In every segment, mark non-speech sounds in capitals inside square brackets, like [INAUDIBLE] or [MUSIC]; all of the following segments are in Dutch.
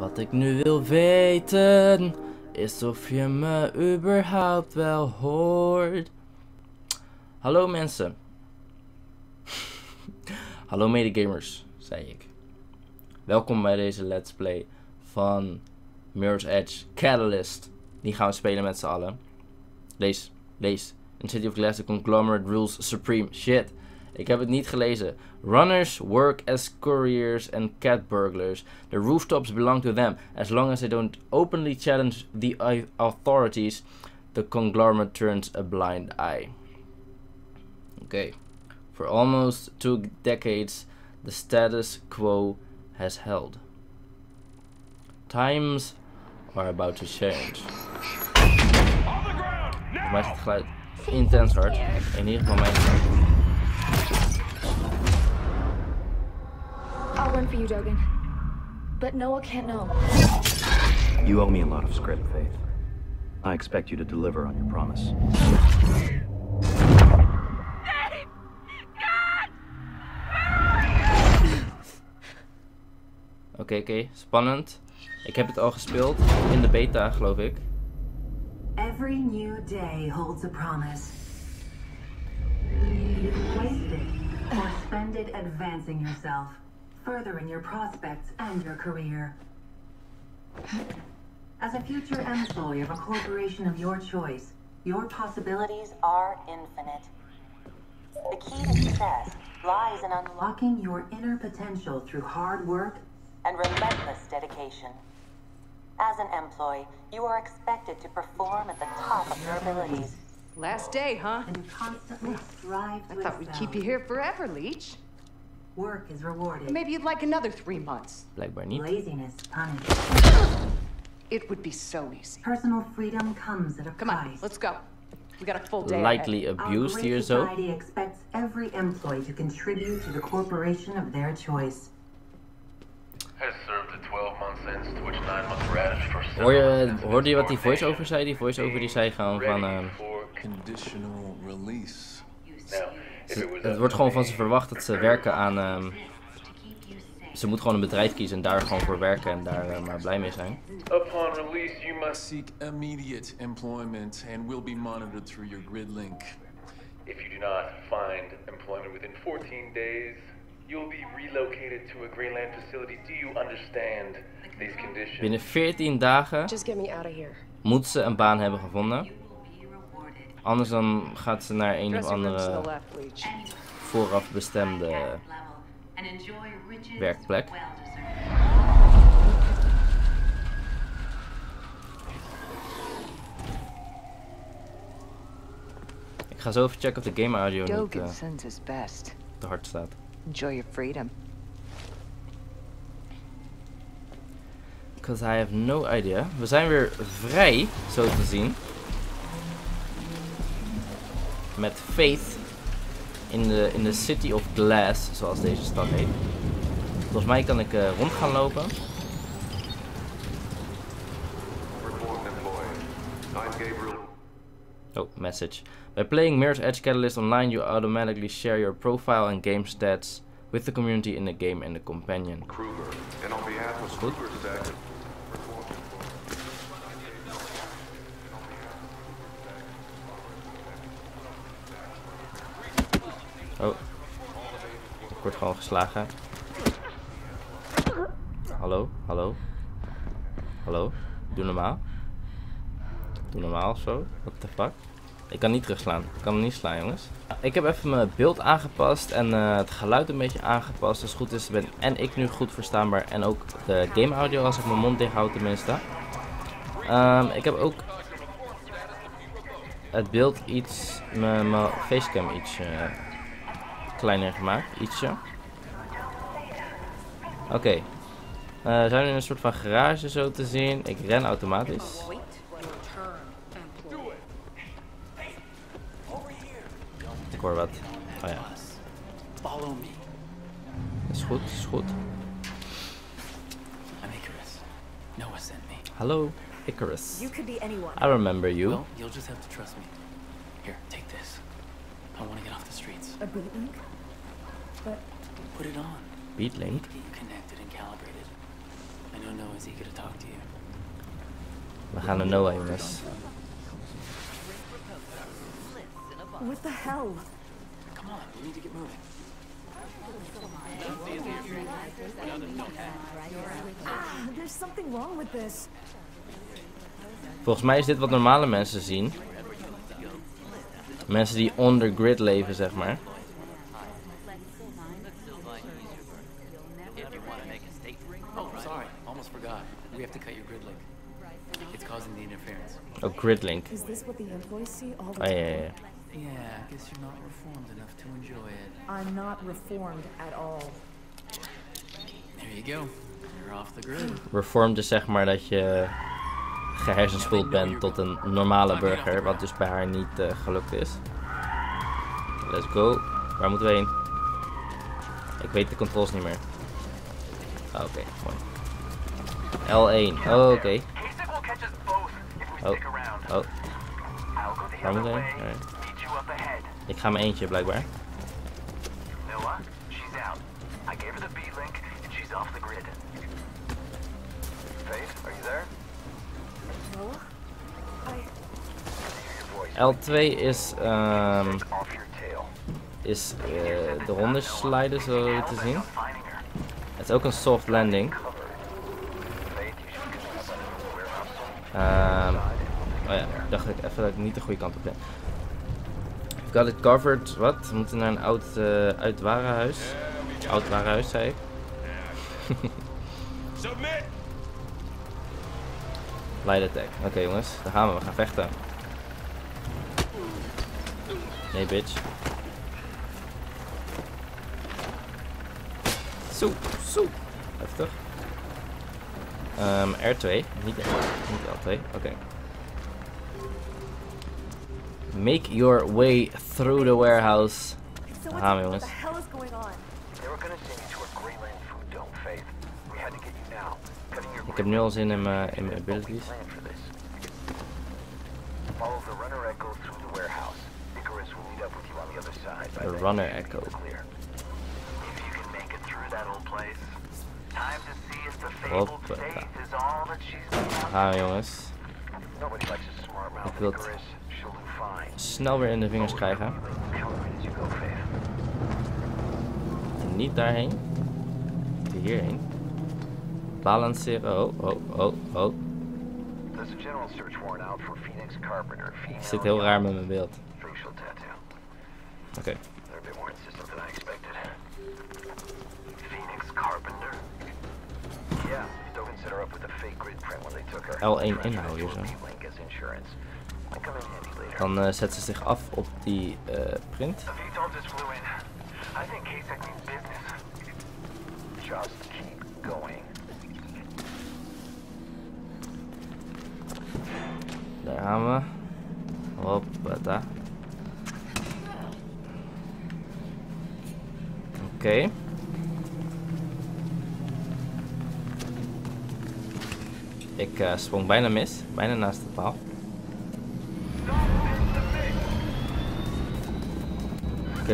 Wat ik nu wil weten is of je me überhaupt wel hoort. Hallo mensen. [LAUGHS] Hallo medegamers, zei ik. Welkom bij deze Let's Play van Mirror's Edge Catalyst. Die gaan we spelen met z'n allen. Lees, lees. In City of Glass, the conglomerate rules supreme. Shit. Ik heb het niet gelezen. Runners work as couriers and cat burglars. The rooftops belong to them. As long as they don't openly challenge the authorities, the conglomerate turns a blind eye. Okay. For almost two decades, the status quo has held. Times are about to change. Voor mij is het geluid intens hard. In ieder geval mijn geluid. I'll for you, Dogen. But Noah can't know. You owe me a lot of script, Faith. I expect you to deliver on your promise. Oké, oké. Spannend. Ik heb het al gespeeld. In de beta, geloof ik. Every new day holds a promise. You can waste it or spend it advancing yourself, furthering your prospects and your career. As a future employee of a corporation of your choice, your possibilities are infinite. The key to success lies in unlocking your inner potential through hard work and relentless dedication. As an employee, you are expected to perform at the top of your abilities Last day, huh? and constantly strive I thought we'd keep you here forever, Leech. Work is rewarded. Maybe you'd like another three months. Blijkbaar niet. Laziness punished. It would be so easy. Personal freedom comes at a Come on, let's go. We got a full day. Lightly ahead. Abused great hier zo. society expects every employee to contribute to the corporation of their choice. has served a 12-month sentence to which 9 months were added for Hoor je, hoorde je wat die offenses voice-over zei? Die voice-over die zei gewoon van... ehm, Conditional release. now, if it was het wordt gewoon van ze verwacht dat ze werken aan... ehm, ze moet gewoon een bedrijf kiezen en daar gewoon voor werken en daar eh, maar blij mee zijn. Upon release, you must Seek immediate employment and will be monitored through your grid link. If you do not find employment within 14 days, you'll be relocated to a Greenland facility. Do you understand these conditions? Binnen 14 dagen Just get me out of here. moet ze een baan hebben gevonden. Anders dan gaat ze naar een of andere vooraf bestemde werkplek. Ik ga zo even checken of de game audio niet best. te hard staat. Enjoy your freedom. Because I have no idea. We zijn weer vrij, zo te zien. Met Faith in de, in de City of Glass, zoals deze stad heet. Volgens mij kan ik eh, rond gaan lopen. Oh, message. By playing Mirror's Edge Catalyst online, you automatically share your profile and game stats with the community in the game and the companion. Kruger. And on behalf of Goed. Oh. Ik word gewoon geslagen. Hallo, hallo. Hallo. Doe normaal. Doe normaal zo. What the fuck? Ik kan niet terugslaan. Ik kan hem niet slaan, jongens. Ik heb even mijn beeld aangepast en eh, het geluid een beetje aangepast. Als het goed is, ben en ik nu goed verstaanbaar. En ook de game audio als ik mijn mond dicht houd tenminste. Ehm, ik heb ook het beeld iets, mijn, mijn facecam iets eh, kleiner gemaakt, ietsje. Oké. Eh, we zijn nu in een soort van garage zo te zien. Ik ren automatisch. Ik hoor wat. Oh ja. Is goed, is goed. Hallo, Icarus. I remember you. Well, you'll just have to trust me. Here, take this. I want to get off the streets. A boot link? But Put it on. Beatlink. Get you connected and calibrated. I know Noah's eager to talk to you. We gaan naar Noah, jongens. What the hell? Come on, we need to get moving. Ah, there's something wrong with this. Volgens mij is dit wat normale mensen zien. Mensen die on the grid leven, zeg maar. Oh, sorry, almost forgot. We have to cut your grid link. It's causing the gridlink. Is this what the employees see all the Oh, ja, time? ja, ja. Yeah, I guess you're not reformed enough to enjoy it. I'm not reformed at all. There you go. You're off the grid. Reformed is zeg maar dat je gehersenspoeld bent tot een normale burger. Wat dus bij haar niet eh, gelukt is. Let's go. Waar moeten we heen? Ik weet de controls niet meer. Ah, Oké, mooi. L1. Oh, oké. Oh, oh. We? Alright. Ik ga mijn eentje blijkbaar. Noah, she's out. I gave her the B-link, and she's off the grid. Faith, are you there? Noah? I... L2 is, tail. is eh, de ronde sliden, zo te zien. Het is ook een soft landing. Oh ja, dacht ik even dat ik niet de goede kant op ben. I've got it covered. Wat? We moeten naar een oud, eh uit warenhuis. Oud warenhuis, zei ik. [LAUGHS] Light attack. Oké jongens, daar gaan we. We gaan vechten. Nee, bitch. Zo, zo. Heftig. Ehm, R2, niet, niet L2, oké. Make your way through the warehouse. So Daar what, gaan the, what the hell is going on? They were gonna send you to a Greyland food dome, Faith. We had to get you now. Cutting your Ik heb nu al zin in mijn in mijn abilities. plan for this. Follow the runner echo through the warehouse. Icarus will meet up with you on the other side. By The then, runner you should be echo. Clear. If you can make it through that old place, time to see if the Hoppa. fabled Faith is all that she's been out Gaan we jongens. Nobody likes a smart mouth Ik wil het Icarus. Snel weer in de vingers krijgen. Niet daarheen. Hierheen. Balanceren. Oh, oh, oh, oh. Ik zit heel raar met mijn beeld. Oké. Her. L1 inhouden hier zo. Dan eh, zet ze zich af op die eh, print. Daar gaan we. Hoppata. Oké. Ik eh, sprong bijna mis. Bijna naast de paal.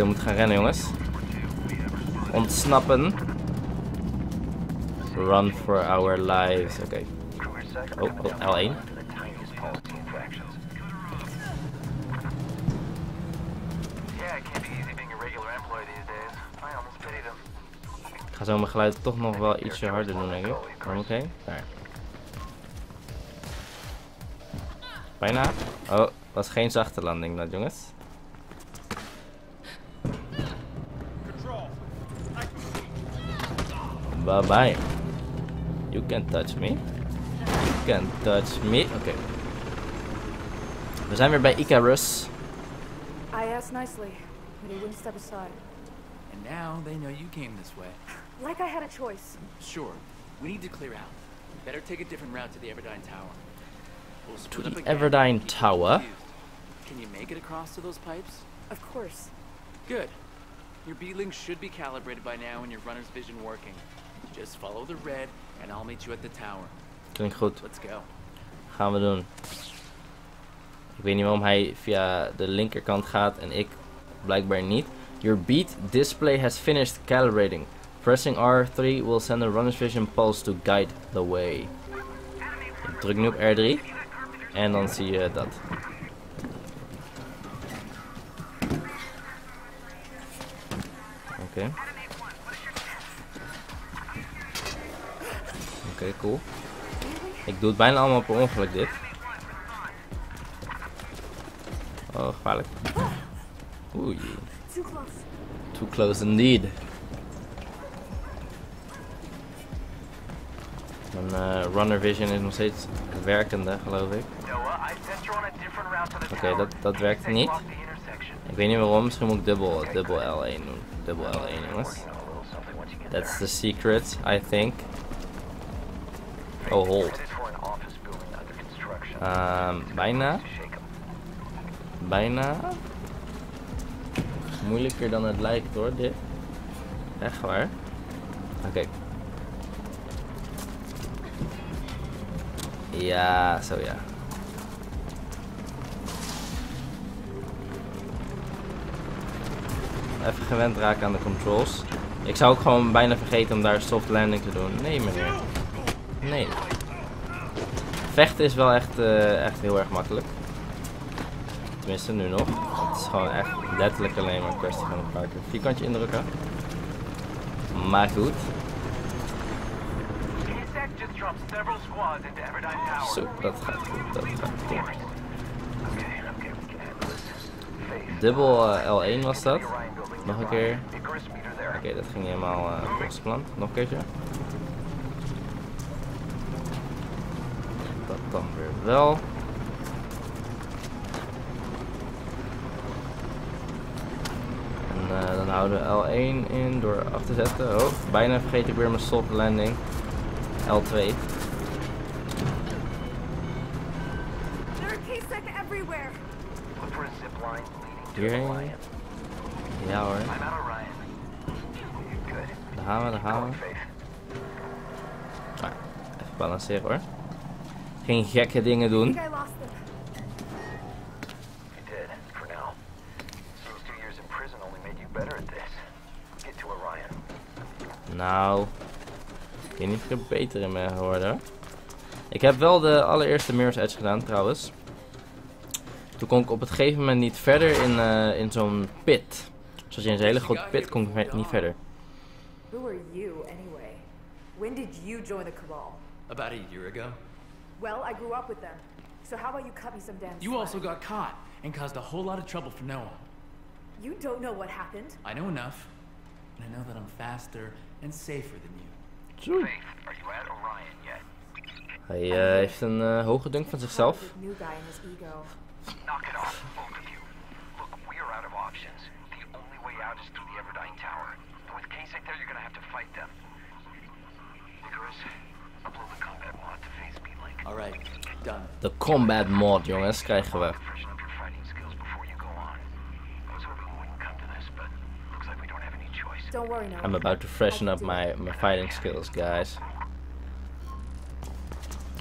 We moeten gaan rennen, jongens. Ontsnappen. Run for our lives. Oké. Oh, oh, L1. The tiniest policy infractions. Yeah, it can't be easy being a regular employee these days. I almost pitied him. Ik ga zo mijn geluid toch nog wel ietsje harder doen, denk ik. Heen? Daar. Bijna. Oh, was geen zachte landing dat, jongens. Bye bye. You can touch me. You can touch me. Oké. We zijn weer bij Icarus. I asked nicely, but he wouldn't step aside. And now they know you came this way. Like I had a choice. Sure, we need to clear out. Better take a different route to the Everdine Tower. We'll split the up Everdine Tower? Can you make it across to those pipes? Of course. Good. Your B-Link should be calibrated by now and your runner's vision working. Just follow the red and I'll meet you at the tower. Klinkt goed. Let's go. Gaan we doen. Ik weet niet waarom hij via de linkerkant gaat en ik blijkbaar niet. Your beat display has finished calibrating. Pressing R3 will send a runner's vision pulse to guide the way. Ik druk nu op R3 en dan zie je dat. Oké. Oké, cool. Ik doe het bijna allemaal per ongeluk dit. Oh, gevaarlijk. Oei. Too close. Indeed. Mijn eh, runner vision is nog steeds werkende, geloof ik. Oké, tower. dat, dat werkt niet. Ik weet niet waarom, misschien moet ik dubbel, dubbel L1 doen. Dubbel L1 jongens. That's the secret, I think. Oh, hold. Ehm, bijna. Bijna. Moeilijker dan het lijkt hoor, dit. Echt waar. Oké. Ja, zo ja. Even gewend raken aan de controls. Ik zou ook gewoon bijna vergeten om daar soft landing te doen. Nee meneer. Nee. Vechten is wel echt, eh, echt heel erg makkelijk. Tenminste, nu nog. Het is gewoon echt letterlijk alleen maar een kwestie van een paar keer vierkantje indrukken. Maar goed. Zo, dat gaat goed. Dat gaat goed. Dubbel eh, L1 was dat. Nog een keer. Oké, dat ging helemaal eh, volgens plan. Nog een keertje. Dan weer wel. En eh, dan houden we L1 in door af te zetten. Oh, bijna vergeet ik weer mijn soft landing. L2. There are K-Sec everywhere. Look for a zip line leading to Hierheen. Orion. Ja hoor. Daar gaan we, daar gaan we. Ah, even balanceren hoor. Geen gekke dingen doen. I think I lost them. You did, for now. Seems two years in prison only made you better at this. Get to Orion. Nou, ik weet niet er beter in ben geworden. hoor. Ik heb wel de allereerste Mirror's Edge gedaan trouwens. Toen kon ik op het gegeven moment niet verder in, eh, in zo'n pit. Zoals je in zo'n hele grote pit kon ik niet verder. Who are you, anyway? When did you join the Cabal? About a year ago. Well, I grew up with them. So how about you cut me some damn You slack? also got caught and caused a whole lot of trouble for Noah. You don't know what happened. I know enough. And I know that I'm faster and safer than you. Zo. Faith, are you at Orion yet? Hij eh, heeft een eh, hoge dunk van zichzelf. New guy and his ego. Knock it off, both of you. Look, we're out of options. The only way out is through the Everdine Tower. And with Kasich there, you're gonna have to fight them. Icarus, De combat mod jongens krijgen we. I'm about to freshen up my, my fighting skills guys.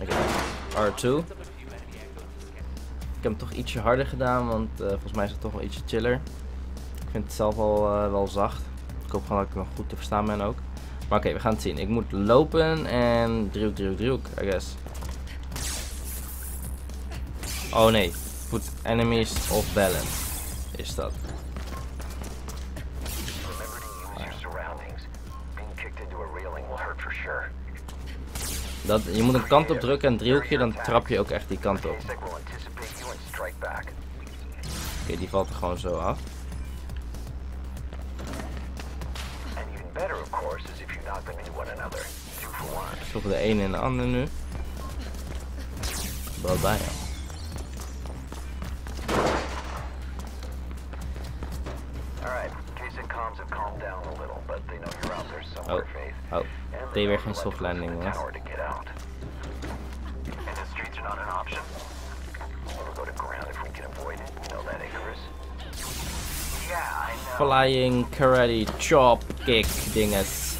Oké, R2. Ik heb hem toch ietsje harder gedaan, want eh, volgens mij is het toch wel ietsje chiller. Ik vind het zelf al eh, wel zacht. Ik hoop gewoon dat ik nog goed te verstaan ben ook. Maar oké, we gaan het zien. Ik moet lopen en driehoek, driehoek, driehoek, I guess. Oh nee, put enemies off balance. Is dat. Dat, je moet een kant op drukken en driehoekje, dan trap je ook echt die kant op. Oké, die valt er gewoon zo af. Stoppen de ene in de ander nu. Wel bijna. That, Icarus? Yeah, I know. Flying karate chop kick dinges.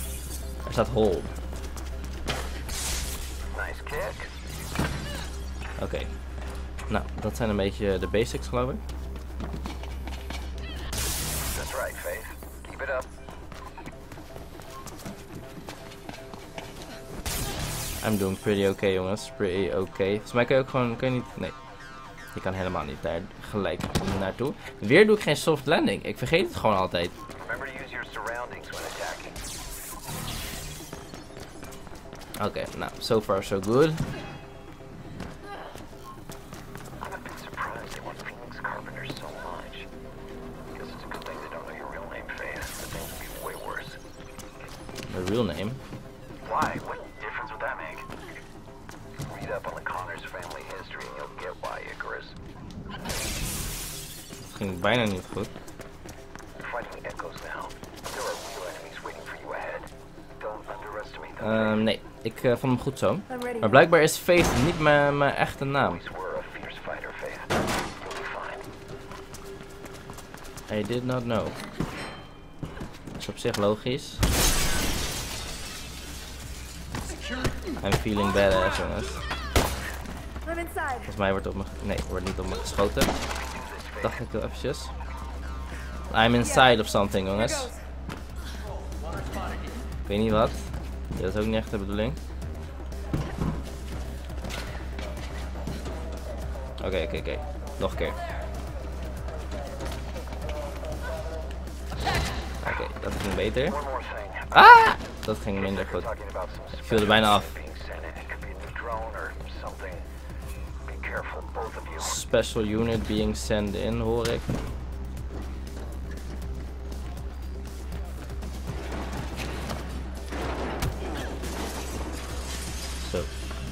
Er staat hold. Nice kick. Oké. Nou, dat zijn een beetje de basics geloof ik. I'm doing pretty okay, jongens. Pretty okay. Volgens mij kun je ook gewoon... Kun je niet... Nee. Je kan helemaal niet daar gelijk naartoe. Weer doe ik geen soft landing. Ik vergeet het gewoon altijd. Oké, nou, so far so good. Goed zo. Maar blijkbaar is Faith niet mijn mijn echte naam. I did not know. Dat is op zich logisch. I'm feeling badass, jongens. I'm inside. Volgens mij wordt op me... Nee, wordt niet op me geschoten. Dacht ik wel eventjes. I'm inside of something, jongens. Ik weet niet wat. Dat is ook niet echt de bedoeling. Oké, oké, oké. Nog een keer. Oké, dat ging beter. Ah! Dat ging minder goed. Some viel er bijna af. Special unit being sent in, hoor ik. Zo,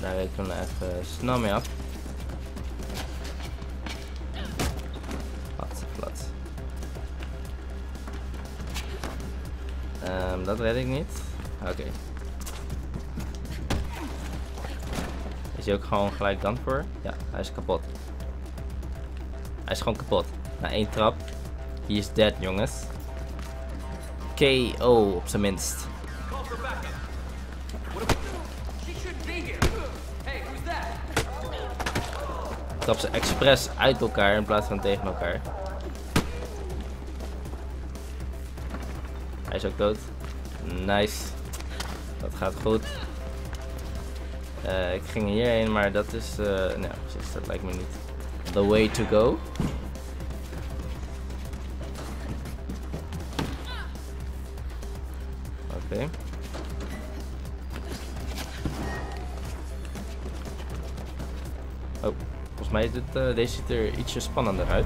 daar ik dan even snel mee af. Dat red ik niet. Oké. Is hij ook gewoon gelijk dan voor? Ja, hij is kapot. Hij is gewoon kapot. Na één trap. He is dead, jongens. KO op zijn minst. Trap ze expres uit elkaar in plaats van tegen elkaar. Hij is ook dood. Nice. Dat gaat goed. Eh, ik ging hierheen, maar dat is... eh nou, precies, dat lijkt me niet the way to go. Oké. Oh, volgens mij is dit, eh, deze er ietsje spannender uit.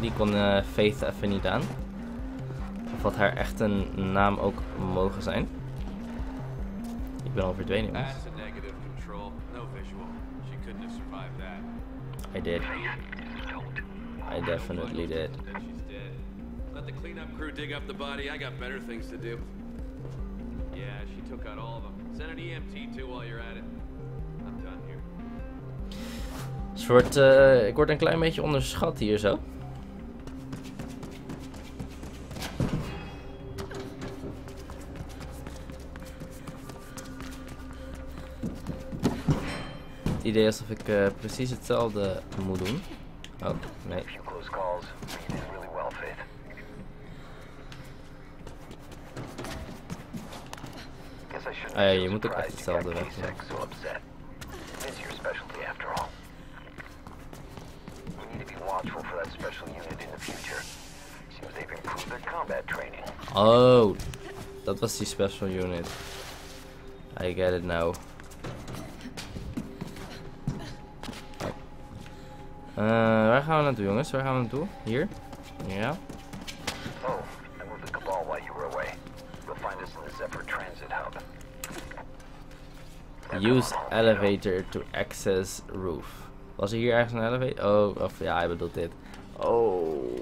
Die kon eh, Faith even niet aan. Of wat haar echte naam ook mogen zijn. Ik ben al verdwenen. jongens. That's a negative control. No visual. She couldn't have survived that. I did. I definitely did. Let the cleanup crew dig up the body. I got better things to do. Yeah, she took out all of them. Send an EMT too while you're at it. I'm done here. Soort, eh, ik word een klein beetje onderschat hier zo. Idee alsof ik eh, precies hetzelfde moet doen. Oh, nee. Ah ja, je moet ook echt hetzelfde weg training. Oh, dat was die special unit. I get it now. Gaan we naartoe, jongens? Waar gaan we naartoe? Hier? Ja. Oh, I moved the Cabal while you were away. You'll find us in the Zephyr Transit Hub. Use elevator to access roof. Was er hier ergens een elevator? Oh, of ja, hij bedoelt dit. Oh,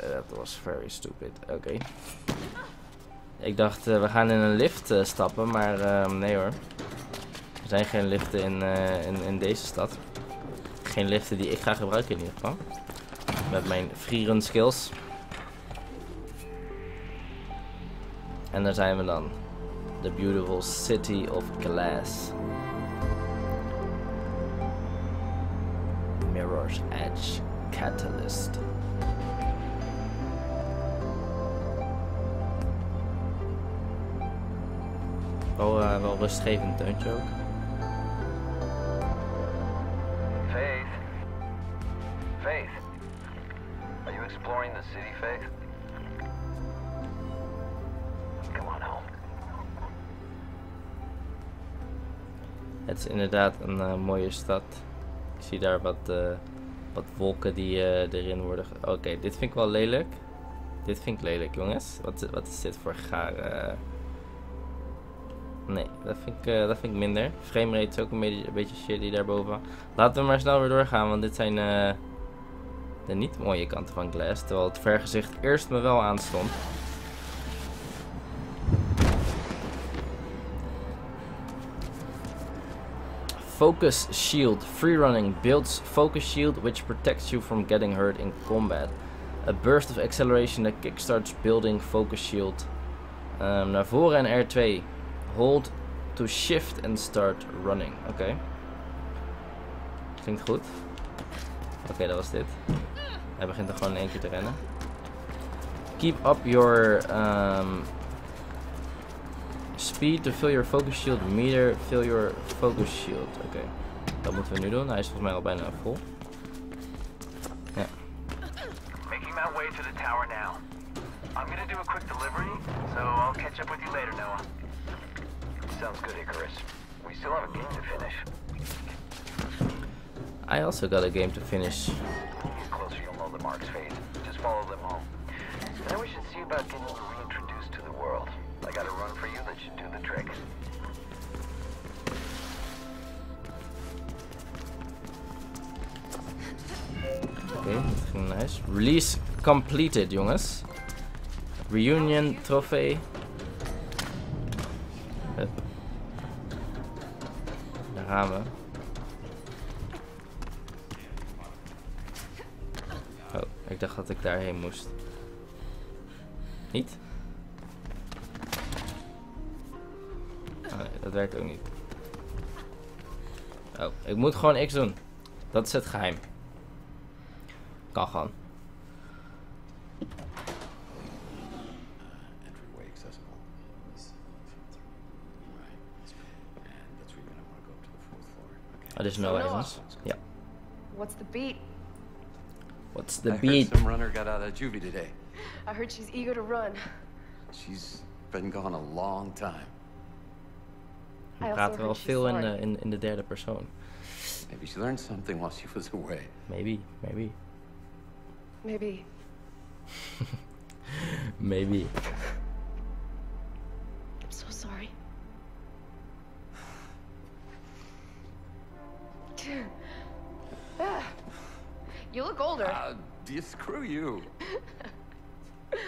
dat was very stupid. Oké. Ik dacht, eh, we gaan in een lift eh, stappen, maar ehm, nee hoor. Er zijn geen liften in, eh, in, in deze stad. Geen liften die ik ga gebruiken in ieder geval. Met mijn freerun skills. En daar zijn we dan. The beautiful city of glass. Mirror's Edge Catalyst. Uh, wel rustgevend deuntje ook. Het is inderdaad een uh, mooie stad. Ik zie daar wat, uh, wat wolken die uh, erin worden. Oké, dit vind ik wel lelijk. Dit vind ik lelijk, jongens. Wat, wat is dit voor gare. Nee, dat vind, ik, dat vind ik minder. Framerate is ook een beetje, een beetje shitty daarboven. Laten we maar snel weer doorgaan, want dit zijn de niet mooie kanten van Glass. Terwijl het vergezicht eerst me wel aanstond. Focus Shield. Freerunning builds Focus Shield which protects you from getting hurt in combat. A burst of acceleration that kickstarts building Focus Shield. Um, naar voren en R2. Hold to shift and start running. Oké. Okay. Klinkt goed. Oké, dat was dit. Hij begint er gewoon in één keer te rennen. Keep up your um, speed to fill your focus shield meter. Fill your focus shield. Oké. Okay. Dat moeten we nu doen. Hij is volgens mij al bijna vol. Ja. Making my way to the tower now. I'm gonna do a quick delivery, so I'll catch up with you later, Noah. Sounds good, Icarus. We still have a game to finish. I also got a game to finish. Completed, jongens. Reunion trofee. Daar gaan we. Oh, ik dacht dat ik daarheen moest. Niet? Oh, dat werkt ook niet. Oh, ik moet gewoon X doen. Dat is het geheim. Kan gewoon. There's no items. Yeah. What's the beat? What's the I beat? Heard some runner got out of juvie today. I heard she's eager to run. She's been gone a long time. We praten wel veel in de, in, in de derde persoon. Maybe she learned something while she was away. Maybe, maybe. Maybe. [LAUGHS] maybe. You screw you. [LAUGHS]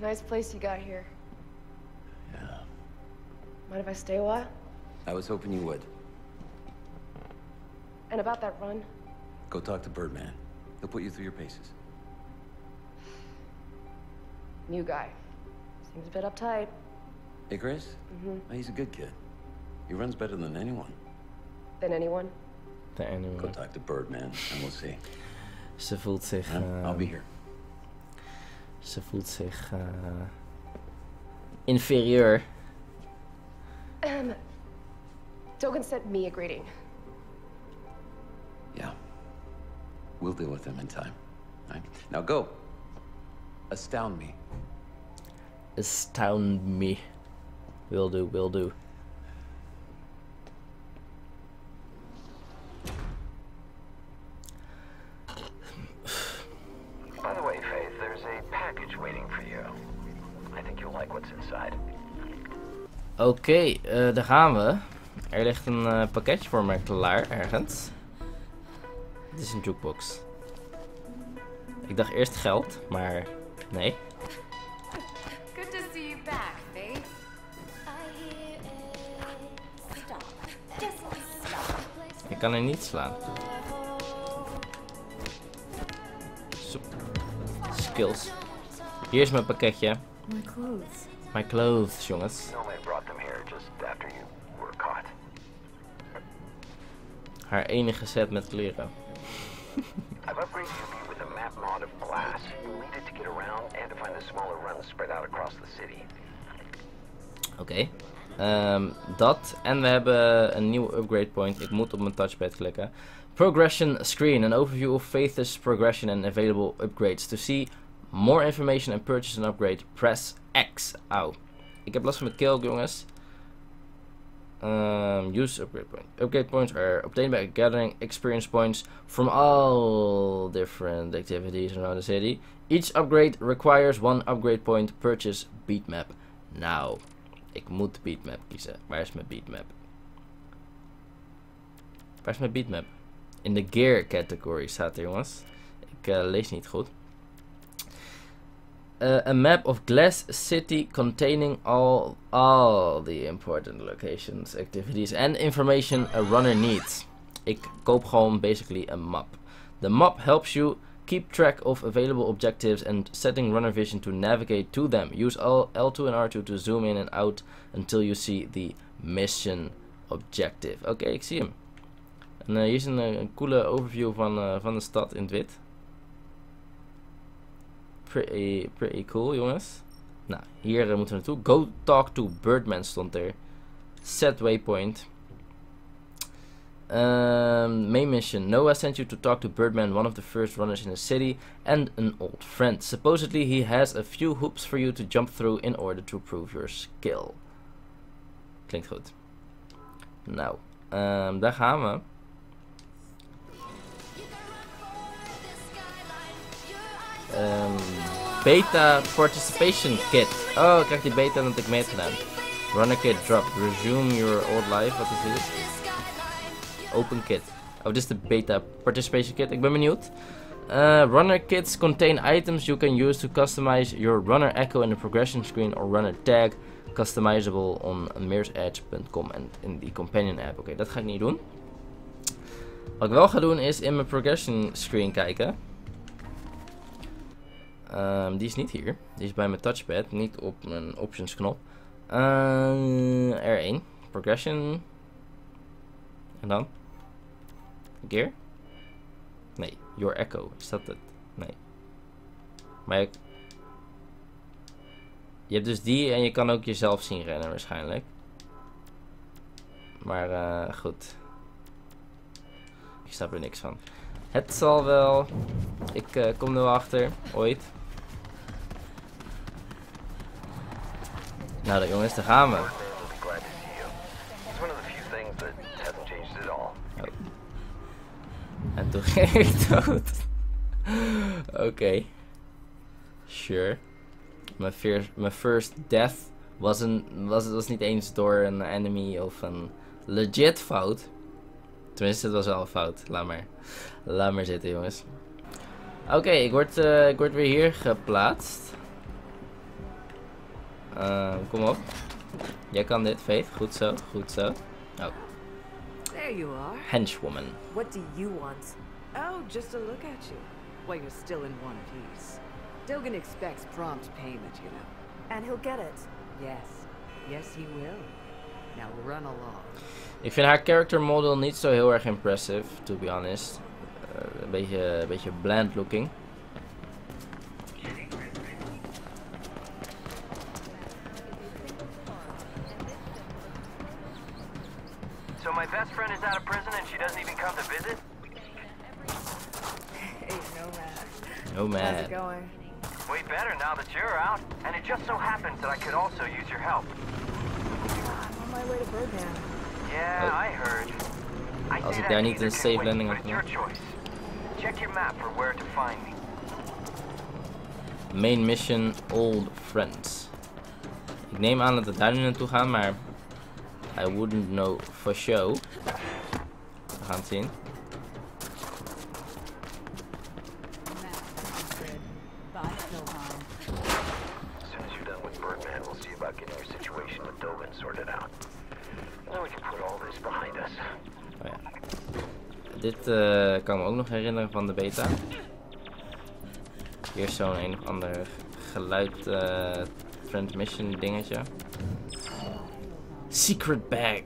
nice place you got here. Yeah. Mind if I stay a while? I was hoping you would. And about that run? Go talk to Birdman. He'll put you through your paces. New guy. Seems a bit uptight. Hey, Chris? Mm-hmm. Oh, he's a good kid. He runs better than anyone. Than anyone? Than anyone. Go talk to Birdman and we'll see. Ze voelt zich... Uh, I'll be here. Ze voelt zich... Uh, inferieur. Um, Dogan sent me a greeting. Yeah. We'll deal with him in time. Right? Now go. Astound me. Astound me. Will do, will do. Oké, okay, uh, daar gaan we. Er ligt een uh, pakketje voor mij klaar ergens. Het is een jukebox. Ik dacht eerst geld, maar nee. Good to see you back, Faith. Ik kan er niet slaan. Skills. Hier is mijn pakketje. My clothes. My clothes, jongens. Haar enige set met kleren. I've mod of glass. You'll need it to get around and to find the smaller runs spread out across the city. Oké. Ehm, dat. En we hebben een nieuwe upgrade point. Ik moet op mijn touchpad klikken. Progression screen. An overview of Faith's progression and available upgrades. To see more information and purchase an upgrade, press X. Auw. Ik heb last van mijn keel, jongens. Um, use upgrade point. Upgrade points are obtained by gathering experience points from all different activities around the city. Each upgrade requires one upgrade point. Purchase beatmap now. Ik moet beatmap kiezen. Waar is mijn beatmap? Waar is mijn beatmap? In de gear category staat er jongens. Ik uh, lees niet goed. Uh, a map of Glass City containing all, all the important locations, activities and information a runner needs. Ik koop gewoon basically a map. The map helps you keep track of available objectives and setting runner vision to navigate to them. Use all L2 and R2 to zoom in and out until you see the mission objective. Oké, okay, ik zie hem. En uh, hier is een, een coole overview van, uh, van de stad in het wit. Pretty, pretty cool, jongens. Nou, hier uh, moeten we naartoe. Go talk to Birdman stond er. Set waypoint. Um, main mission. Noah sent you to talk to Birdman, one of the first runners in the city, and an old friend. Supposedly he has a few hoops for you to jump through in order to prove your skill. Klinkt goed. Nou, um, daar gaan we. Um, beta Participation Kit. Oh, ik krijg die beta omdat ik mee heb gedaan. Runner Kit drop. Resume your old life. Wat is dit? Open Kit. Oh, dit is de beta Participation Kit. Ik ben benieuwd. Uh, runner Kits contain items you can use to customize your runner echo in the progression screen or runner tag. Customizable on mirrorsedge.com en in die companion app. Oké, dat ga ik niet doen. Wat ik wel ga doen is in mijn progression screen kijken. Um, die is niet hier. Die is bij mijn touchpad, niet op mijn options knop. Uh, R1. Progression. En dan? Gear? Nee, Your Echo. Is dat het? Nee. Maar je, hebt dus die en je kan ook jezelf zien rennen waarschijnlijk. Maar uh, goed. Ik snap er niks van. Het zal wel. Ik uh, kom er wel achter. Ooit. Nou jongens, daar gaan we. En toen ging ik [LAUGHS] dood. Oké. Sure. Mijn first, mijn first death was, een, was, was niet eens door een enemy of een legit fout. Tenminste, het was wel een fout. Laat maar. Laat maar zitten, jongens. Oké, ik, word, uh, ik word weer hier geplaatst. Uh, kom op. Jij kan dit, Faith. Goed zo, goed zo. Oh. There you are. Henchwoman. What do you want? Oh, just to look at you. Well, you're still in one piece. Dogan expects prompt payment, you know. And he'll get it. Yes. Yes, he will. Now run along. Ik vind haar character model niet zo heel erg impressive, to be honest. Uh, een beetje, een beetje bland looking. Nomad. How's it going? Way better now that you're out. And it just so happens that I could also use your help. I'm on my way to Birdman. Yeah, Oh. I heard. I Als say ik that daar niet neither een can safe wait, landing but had it's your choice. Check your map for where to find me. Main mission Old Friends. Ik neem aan dat we daar nu naartoe gaan, maar I wouldn't know for sure. We gaan het zien. Dit eh, kan me ook nog herinneren van de beta. Hier is zo'n een of ander geluid eh, transmission dingetje. Secret bag.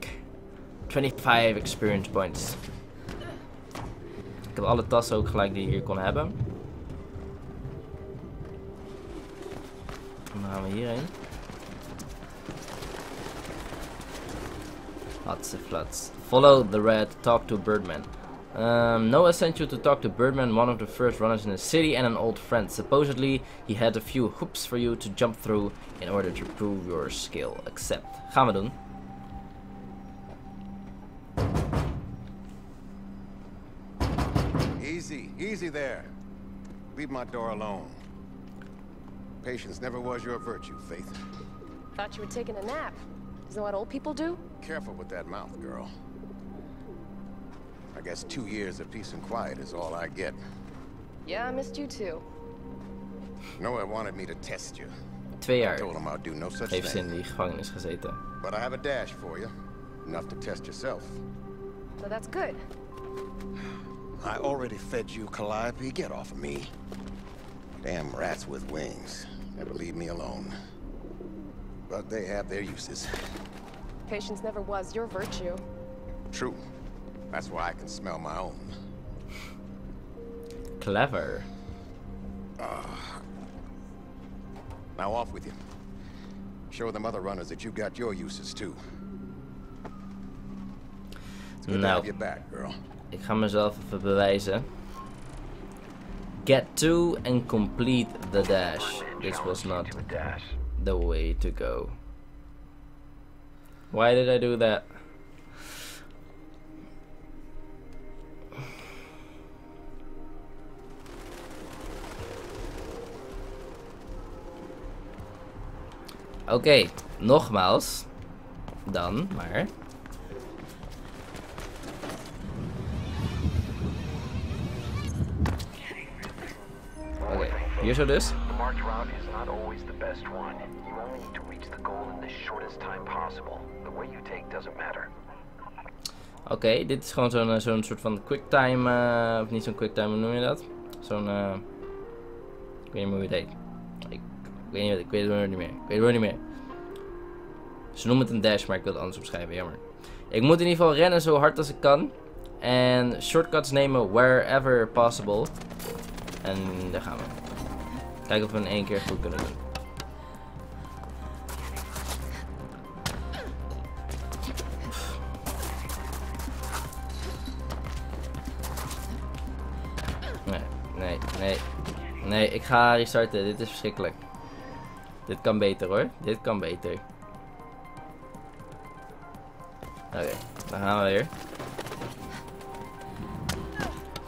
25 experience points. Ik heb alle tassen ook gelijk die je hier kon hebben. Dan gaan we hierheen. Hatse flats. Follow the red, talk to Birdman. Um, Noah sent you to talk to Birdman, one of the first runners in the city and an old friend. Supposedly, he had a few hoops for you to jump through in order to prove your skill. Accept. Gaan we doen. Easy, easy there. Leave my door alone. Patience never was your virtue, Faith. Thought you were taking a nap. Isn't that what old people do? Careful with that mouth, girl. I guess two years of peace and quiet is all I get. Yeah, I missed you too. Noah wanted me to test you. Twee I jaar told him I'd do no such heeft ze in thing. die gevangenis gezeten. But I have a dash for you. Enough to test yourself. So that's good. I already fed you, Calliope. Get off of me. Damn rats with wings. Never leave me alone. But they have their uses. Patience never was your virtue. True. That's why I can smell my own. Clever. Ah. Now off with you. Show them other runners that you've got your uses too. It's good to Nou. have you back, girl. Ik ga mezelf even bewijzen. Get to and complete the dash. This was not the way to go. Why did I do that? Oké, nogmaals. Dan, maar. Oké, hier zo dus. Marked route is not always the best one. You only need to reach the goal in the shortest time possible. The way you take doesn't matter. Oké, dit is gewoon zo'n eh, zo'n soort van quicktime, eh of niet zo'n quicktime, hoe noem je dat? Zo'n, eh ik weet niet hoe je het heet. Ik, ik weet niet, ik weet het niet meer. Ik weet het niet meer. Ze noemen het een dash, maar ik wil het anders omschrijven, jammer. Ik moet in ieder geval rennen zo hard als ik kan. En shortcuts nemen wherever possible. En daar gaan we. Kijken of we in één keer goed kunnen doen. Nee, nee, nee. Nee, ik ga restarten. Dit is verschrikkelijk. Dit kan beter hoor. Dit kan beter. Oké, dan gaan we weer.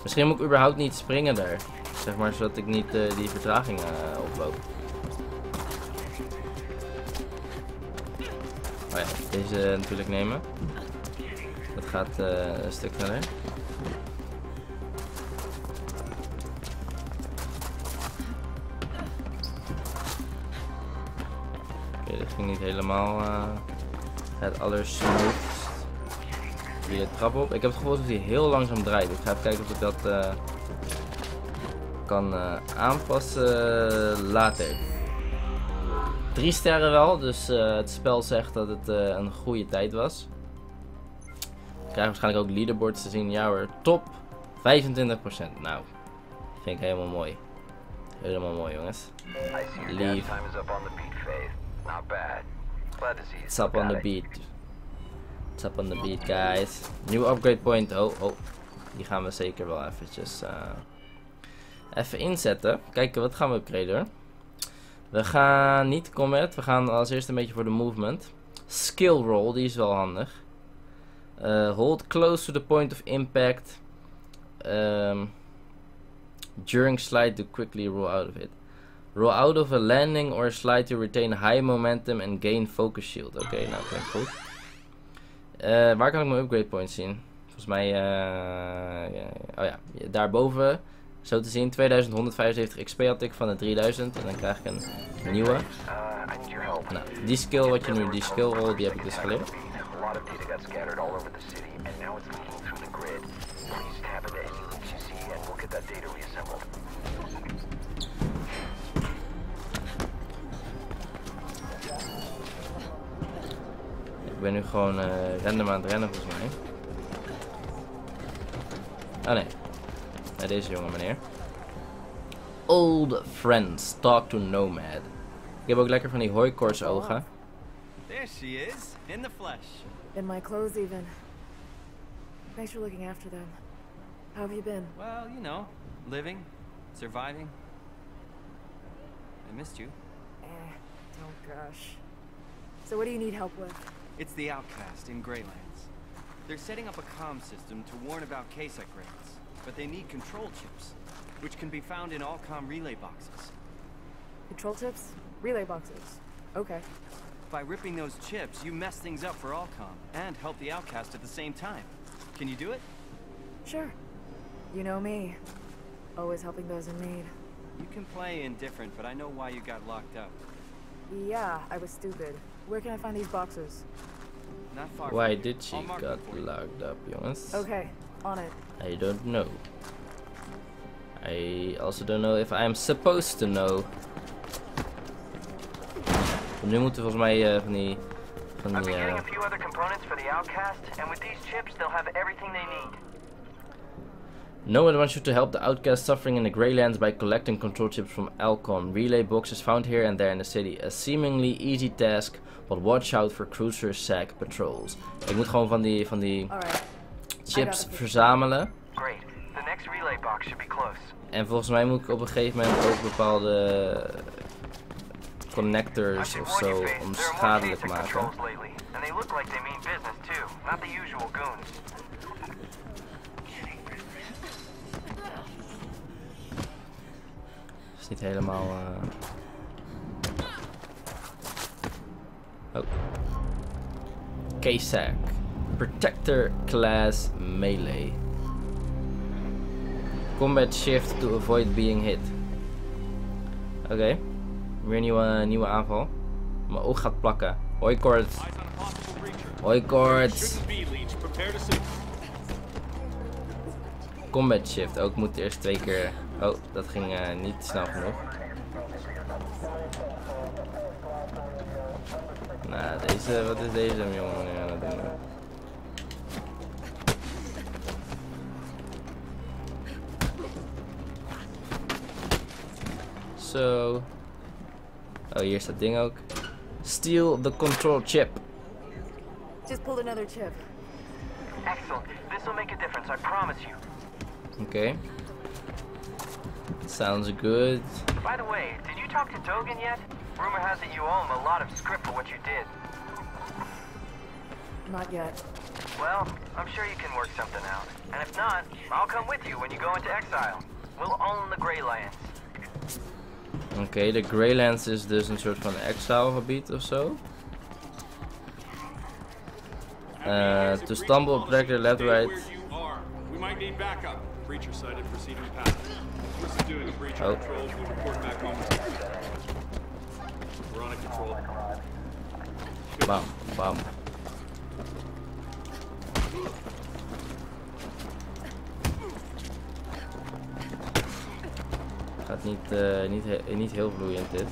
Misschien moet ik überhaupt niet springen daar. Zeg maar, zodat ik niet eh, die vertraging eh, oploop. Oh ja, deze natuurlijk nemen. Dat gaat eh, een stuk sneller. Niet helemaal eh, het allersmoothst. Hier de trap op. Ik heb het gevoel dat hij heel langzaam draait. Ik ga even kijken of ik dat eh, kan eh, aanpassen later. Drie sterren wel, dus het spel zegt dat het een goede tijd was. Ik krijg waarschijnlijk ook leaderboards te zien. Ja hoor, top 25%. Nou, vind ik helemaal mooi. Helemaal mooi jongens. Leave. Not bad. Glad to see you. It's up on the beat. It's up on the beat, guys. Nieuw upgrade point. Oh, oh. Die gaan we zeker wel eventjes eh, even inzetten. Kijken, wat gaan we upgraden hoor. We gaan niet combat. We gaan als eerste een beetje voor de movement. Skill roll, die is wel handig. Eh, hold close to the point of impact. Ehm, during slide to quickly roll out of it. Roll out of a landing or slide to retain high momentum and gain focus shield. Oké, nou klinkt goed. Eh, waar kan ik mijn upgrade points zien? Volgens mij, ja, oh ja, daarboven. Zo te zien, 2175 XP had ik van de 3000. En dan krijg ik een nieuwe. Uh. Nou, die skill wat je nu, die skill die heb ik dus geleerd. Please tap into any links you see, and we'll get that data reassembled. Ik ben nu gewoon eh, random aan het rennen volgens mij. Oh nee. Nee, deze jonge meneer. Old friends, talk to Nomad. heb ook lekker van die hooikoorts ogen. There she is, in the flesh. In my clothes, even. Thanks for looking after them. How have you been? Well, you know, living, surviving. I missed you. Eh, don't gosh. So what do you need help with? It's the Outcast in Greylands. They're setting up a comm system to warn about Kasek raids, but they need control chips, which can be found in all comm relay boxes. Control chips? Relay boxes. Okay. By ripping those chips, you mess things up for Allcom and help the Outcast at the same time. Can you do it? Sure. You know me. Always helping those in need. You can play indifferent, but I know why you got locked up. Yeah, I was stupid. Where can I find these boxes? Not far Why did she got them for you. locked up, jongens? Okay, on it. I don't know. I also don't know if I'm supposed to know. Nu moeten we volgens mij eh, van die... Van I've die been eh, a few other components for the Outcast, and with these chips, they'll have everything they need. No one wants you to help the outcast suffering in the Greylands by collecting control chips from Alcon. Relay boxes found here and there in the city. A seemingly easy task, but watch out for cruiser sack patrols. Ik moet gewoon van die, van die Alright. chips verzamelen. Great. The next relay box should be close. En volgens mij moet ik op een gegeven moment ook bepaalde connectors of zo om schadelijk maken. Controls lately, and they look like they mean business too, not the usual goons. is niet helemaal. eh Oh. K-Sack. Protector class melee. Combat shift to avoid being hit. Oké. Weer een nieuwe, nieuwe aanval. Mijn oog gaat plakken. Hoi Kort. Hoi Kort. Combat shift. Ook moet eerst twee keer. Oh, dat ging eh, niet snel genoeg. Nou, deze, wat is deze jongen nu aan het doen? Zo. Oh, here's staat ding ook. Steal the control chip. Just pulled another chip. Excellent. This will make a difference, I promise you. Okay. Sounds good. By the way, did you talk to Dogan yet? Rumor has it you owe him a lot of script for what you did. Not yet. Well, I'm sure you can work something out. And if not, I'll come with you when you go into exile. We'll own the Greylands. Oké, okay, de Greylands is dus een soort van exile gebied of zo. Uh, to stumble, protect left, right. We might need backup. Breacher sighted proceeding path. What's it doing? The breacher Oh. controls will report back home. We're on a control. Bam, bam. Gaat niet, eh, niet, he- niet heel vloeiend dit.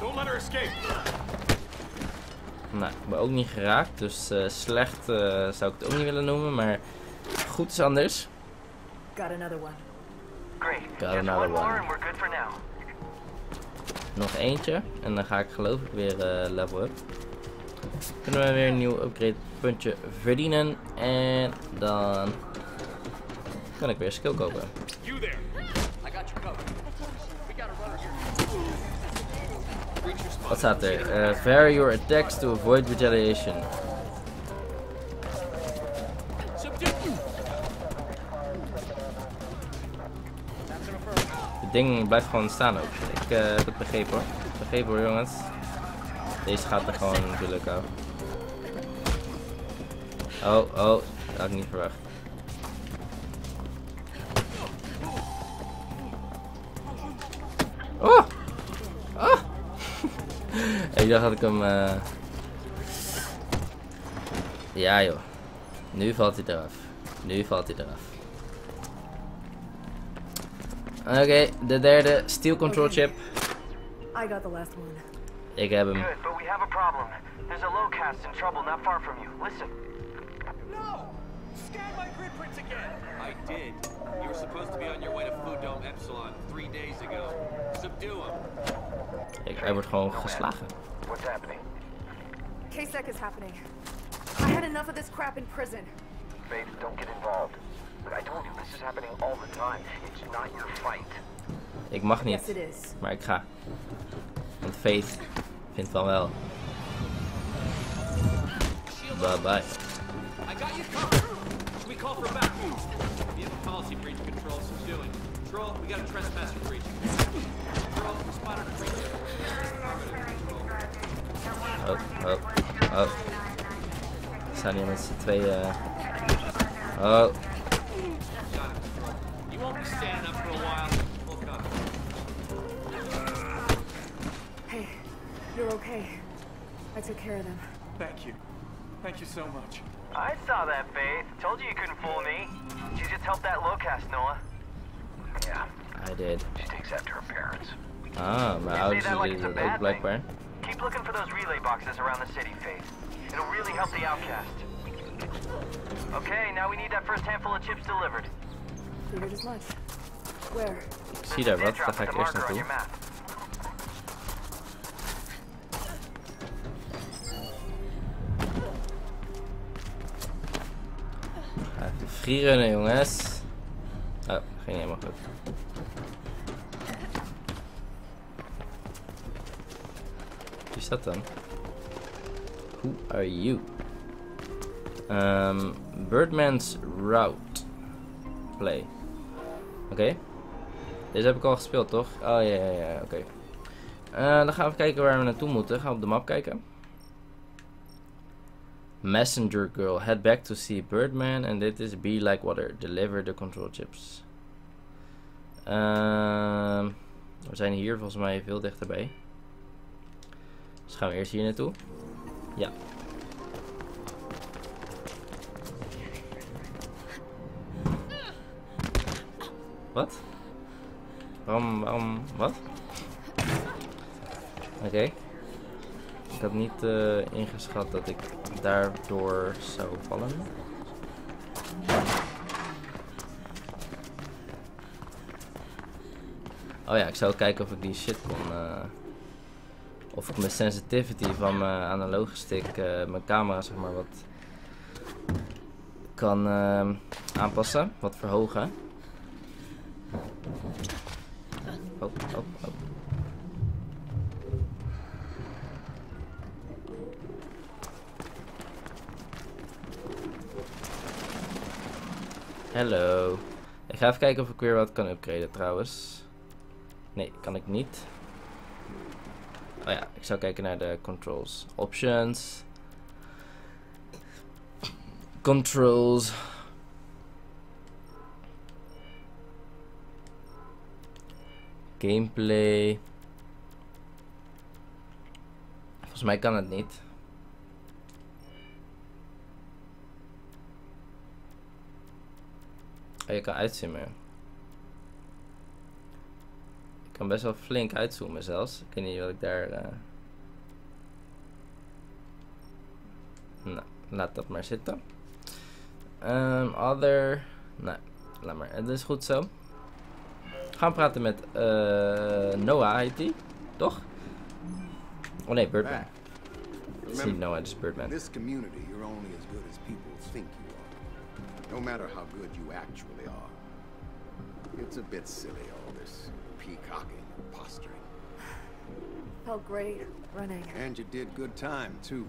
Don't let her escape. Nou, ik ben ook niet geraakt, dus eh, slecht eh, zou ik het ook niet willen noemen, maar goed is anders. Got another one. Great. Got Just another one more and we're good for now. Nog eentje en dan ga ik geloof ik weer eh, level up. Kunnen we weer een nieuw upgrade puntje verdienen en dan kan ik weer skill kopen. Wat staat er? Eh, vary your attacks to avoid retaliation. Ding blijft gewoon staan ook. Ik eh, heb het begrepen hoor. Begrepen hoor jongens. Deze gaat er gewoon natuurlijk af. Oh, oh. Dat had ik niet verwacht. Oh! Oh! [LAUGHS] ik dacht dat ik hem... eh, Ja joh. Nu valt hij eraf. Nu valt hij eraf. Oké, de derde steel control chip. I got the last one. Ik heb hem. Good, but we have a problem. There's a low cast in trouble not far from you. Listen. No! Scan my grid prints again! I did. You were supposed to be on your way to Food Dome Epsilon three days ago. Subdue him. Ik, hij wordt gewoon geslagen. What's happening? KSEC is happening. I had enough of this crap in prison. Faith, don't get involved. I told you this is happening all the time. It's not your fight. Ik mag niet, maar ik ga. Want Faith vindt van wel. Bye bye. I got you covered. We call for back? We have a policy breach control we got a trespasser breach. Control, we spotted a breach. Oh, oh, oh. We staan hier met z'n tweeën. Oh, won't be standing up for a while. We'll come. Hey, you're okay. I took care of them. Thank you. Thank you so much. I saw that, Faith. Told you you couldn't fool me. You just helped that locust, Noah. Yeah, I did. she takes after her parents. Ah, mijn You ouders say like deden it's a dat ook bad blijkbaar. Keep looking for those relay boxes around the city, Faith. It'll really help the outcast. Okay, now we need that first handful of chips delivered. Ik zie daar wat, daar ga ik eerst naartoe. even jongens. Oh, ging helemaal goed. Wie dat dan? Who are you? Ehm, Birdman's Route. Play. Oké. Deze heb ik al gespeeld, toch? Oh ja, ja, ja, oké. Eh, dan gaan we kijken waar we naartoe moeten. Gaan we op de map kijken. Messenger Girl. Head back to see Birdman. En dit is Be Like Water. Deliver the control chips. Ehm, we zijn hier volgens mij veel dichterbij. Dus gaan we eerst hier naartoe. Ja. Wat? Waarom, waarom, wat? Oké. Ik had niet eh, ingeschat dat ik daardoor zou vallen. Oh ja, ik zou kijken of ik die shit kon. eh, of ik mijn sensitivity van mijn analoge stick, eh, mijn camera zeg maar, wat kan aanpassen, wat verhogen. Oh, oh, oh. Hallo. Ik ga even kijken of ik weer wat kan upgraden trouwens. Nee, kan ik niet. Oh ja, ik zou kijken naar de controls. Options. Controls. Gameplay. Volgens mij kan het niet. Oh, je kan uitzoomen. Ik kan best wel flink uitzoomen zelfs. Ik weet niet wat ik daar... eh, Nou, laat dat maar zitten. Ehm, other... Nee, laat maar. Het is goed zo. Gaan praten met eh Noah, heet die? Toch? Oh nee, Birdman. Back. Het is niet Noah, het is Birdman. In this community, you're only as good as people think you are. No matter how good you actually are. It's a bit silly, all this peacocking and posturing. Felt great running. And you did good time, too.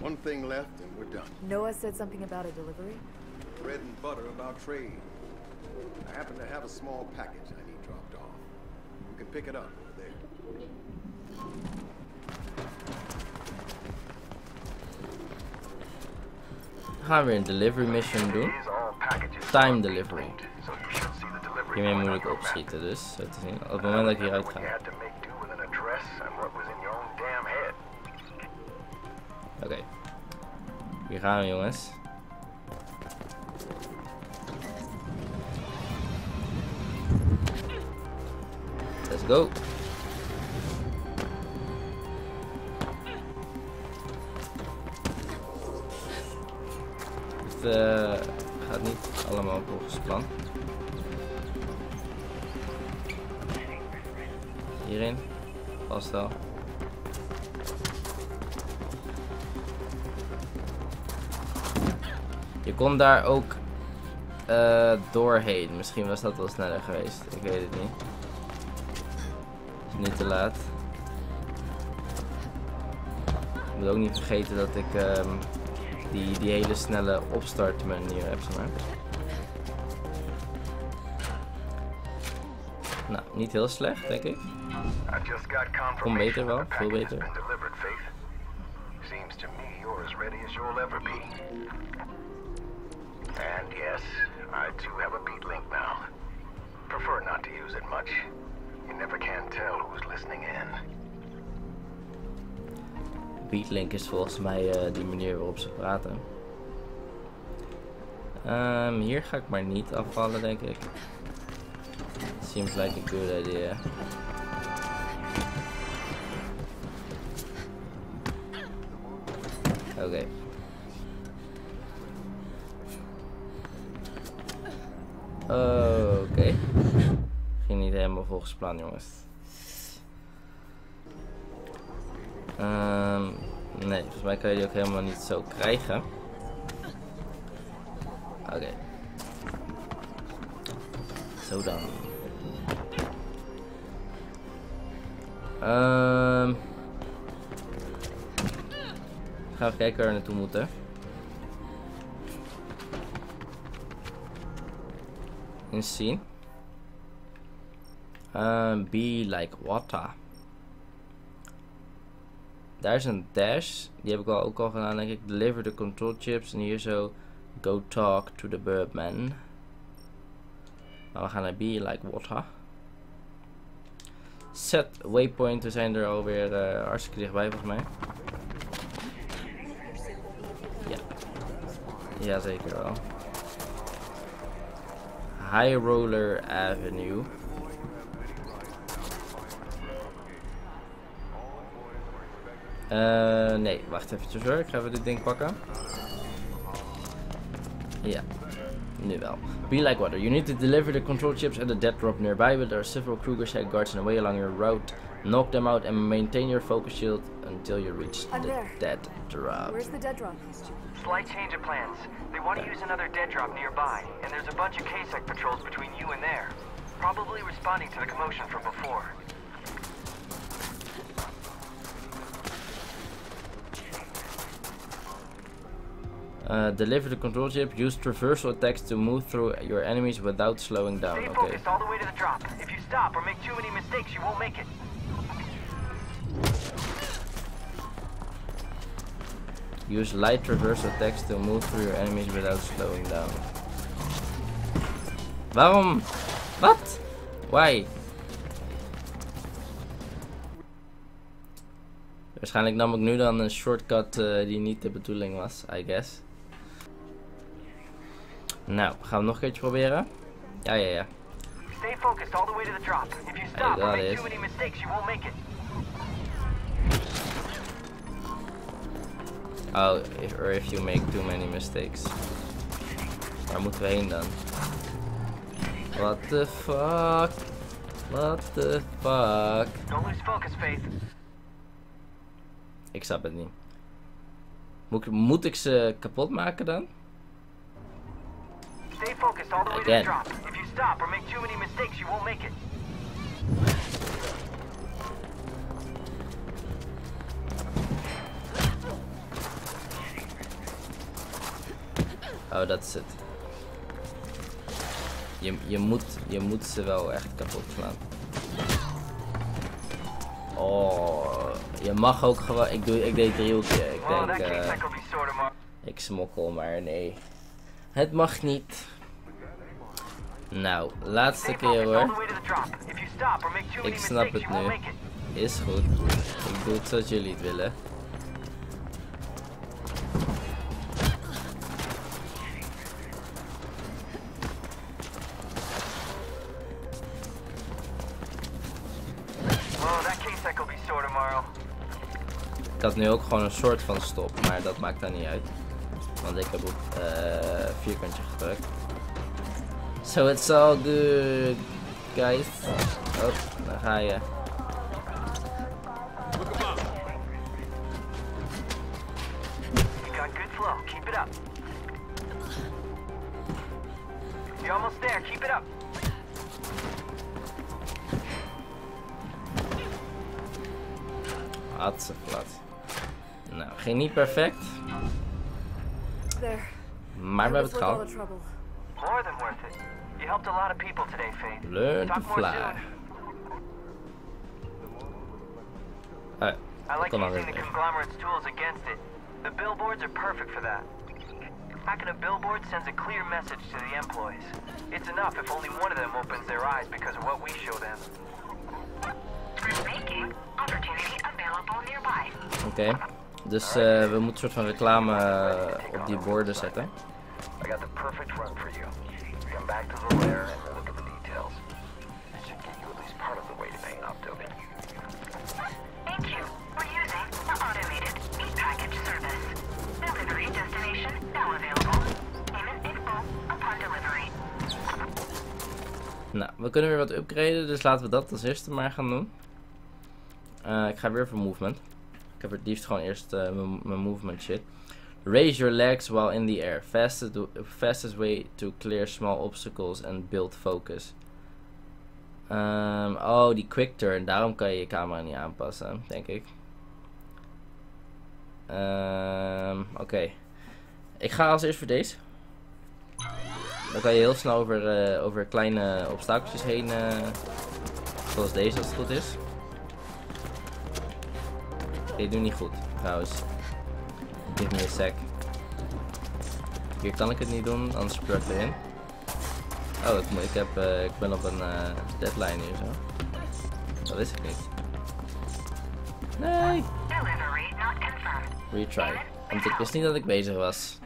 One thing left and we're done. Noah said something about a delivery. Bread and butter about trade. I happen to have a small package I need dropped off. You can pick it up over there. Gaan we delivery mission doen. Time delivery. Hiermee moet ik opschieten dus, zo te zien. Op het moment dat ik hieruit ga. You had to make do with an address and what was in your own damn head. Oké. Hier gaan we jongens. Go. eh, gaat niet allemaal volgens plan. Hierin. Vast wel. Je kon daar ook uh, doorheen. Misschien was dat wel sneller geweest. Ik weet het niet. Niet te laat. Ik moet ook niet vergeten dat ik um, die, die hele snelle opstartmanier heb. Zeg maar. Nou, niet heel slecht, denk ik. Kom beter wel, veel beter. Seems to me you're as ready as you'll ever be. And yes, I do have a beat now. Prefer not to use it much. You never can tell who's listening in. Beatlink is volgens mij uh, die manier waarop ze praten. Um, hier ga ik maar niet afvallen, denk ik. Seems like a good idea. Oké. Okay. Oké. Ging niet helemaal volgens plan, jongens. Um, nee, volgens mij kan je die ook helemaal niet zo krijgen. Oké. Zo dan. Um, ga even kijken waar we naartoe moeten. Eens zien. Um, be like water. Daar is een dash. Die heb ik al ook al gedaan, denk ik. Deliver the control chips. En hier zo. Go talk to the birdman. Maar we gaan naar be like water. Set waypoint. We zijn er alweer uh, hartstikke dichtbij volgens mij. Ja. Ja, zeker wel. High Roller Avenue. Uh, nee, wacht even hoor. Ik ga even dit ding pakken. Ja, nu wel. Be like water. You need to deliver the control chips at the dead drop nearby, but there are several Kruger's head guards in the way along your route. Knock them out and maintain your focus shield until you reach I'm the there. dead drop. Where's the dead drop? Slight change of plans. They want to use another dead drop nearby, and there's a bunch of KSEC patrols between you and there. Probably responding to the commotion from before. Uh, deliver the control chip. Use traversal attacks to move through your enemies without slowing down. Stay Okay. focused all the way to the drop. If you stop or make too many mistakes, you won't make it. Use light traversal attacks to move through your enemies without slowing down. Waarom? Wat? Why? Waarschijnlijk nam ik nu dan een shortcut uh, die niet de bedoeling was, I guess. Nou, gaan we nog een keertje proberen? Ja, ja, ja. Stay focused all the way to the drop. If you stop or make too many mistakes, you won't make it. Oh, if, or if you make too many mistakes. Waar moeten we heen dan? What the fuck? What the fuck? Don't lose focus, Faith. Ik snap het niet. Moet ik, moet ik ze kapot maken dan? Focused all the way Again. to the drop. If you stop or make too many mistakes, you won't make it. Oh, dat is het. Je, je, moet, je moet ze wel echt kapot slaan. Oh, je mag ook gewoon. Ik, doe, ik deed driehoekje. Ik denk. mar- ik smokkel, maar nee. Het mag niet. Nou, laatste keer hoor. Ik snap het nu. Is goed. Ik doe het zoals jullie het willen. Ik had nu ook gewoon een soort van stop, maar dat maakt dan niet uit. Want ik heb op eh, vierkantje gedrukt. So it's all good, guys. Oh, daar ga. You got good flow. Keep it up. You're almost there. Keep it up. Hatseflat. Nou, ging niet perfect. There. Maar we hebben het Worth all gehad. Helped a lot of people today, Faith. Learn to Talk more fly. soon. Eh, I like kan using alweer. the conglomerate's tools against it. The billboards are perfect for that. Hacking a billboard sends a clear message to the employees. It's enough if only one of them opens their eyes because of what we show them. Opportunity available nearby. Oké. Dus eh, we moeten een soort van reclame eh, op die borden zetten. I got the perfect run for you. Come back to the lair and we'll look at the details. That should get you at least part of the way to paying off Dogan. Thank you. We're using the automated meat package service. Delivery destination now available. Payment in full upon delivery. Nou, we kunnen weer wat upgraden, dus laten we dat als eerste maar gaan doen. Eh, ik ga weer voor movement. Ik heb het liefst gewoon eerst eh, mijn mijn movement shit. Raise your legs while in the air. Fastest, fastest way to clear small obstacles and build focus. Ehm, oh, die quick turn. Daarom kan je je camera niet aanpassen, denk ik. Ehm, Oké. Ik ga als eerst voor deze. Dan kan je heel snel over, eh, over kleine obstakeltjes heen. eh, zoals deze als het goed is. Ik doe niet goed, trouwens. Give me a sec. Hier kan ik het niet doen, anders ik erin. Oh, ik, moet- ik, heb, eh, ik ben op een eh, deadline hier zo. Dat wist ik niet. Nee! Delivery not confirmed. Retry. Want ik wist niet dat ik bezig was.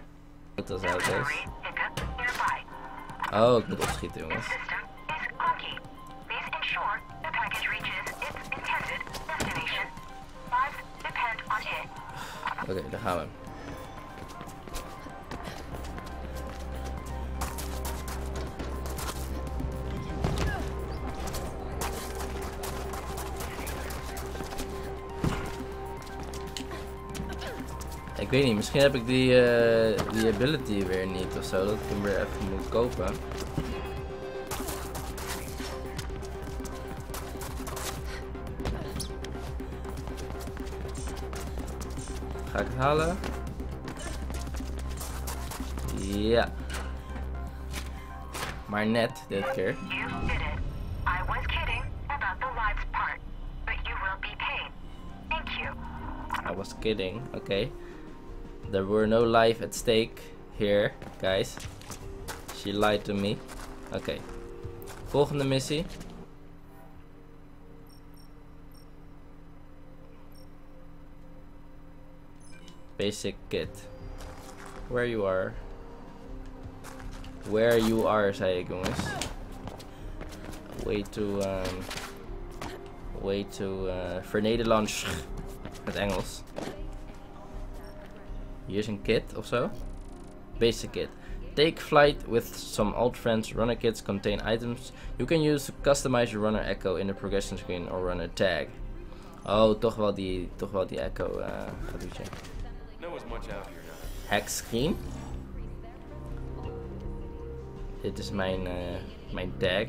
Dat is. Pickup nearby. Oh, ik moet opschieten, jongens. Oké, daar gaan we. Ik weet niet, misschien heb ik die, eh, die ability weer niet of zo, dat ik hem weer even moet kopen. Ga ik het halen? Ja. Maar net dit keer. I was kidding kidding. Okay. There were no life at stake here, guys. She lied to me. Oké. Volgende missie. Basic kit. Where you are. Where you are, ik. Way to, um, way to, uh, vernederlands. Het Engels. Hier kit of zo. Basic kit. Take flight with some old friends. Runner kits contain items you can use to customize your runner echo in the progression screen or runner tag. Oh, toch wel die, toch wel die echo uh, Hack screen. Dit is mijn, eh, mijn tag.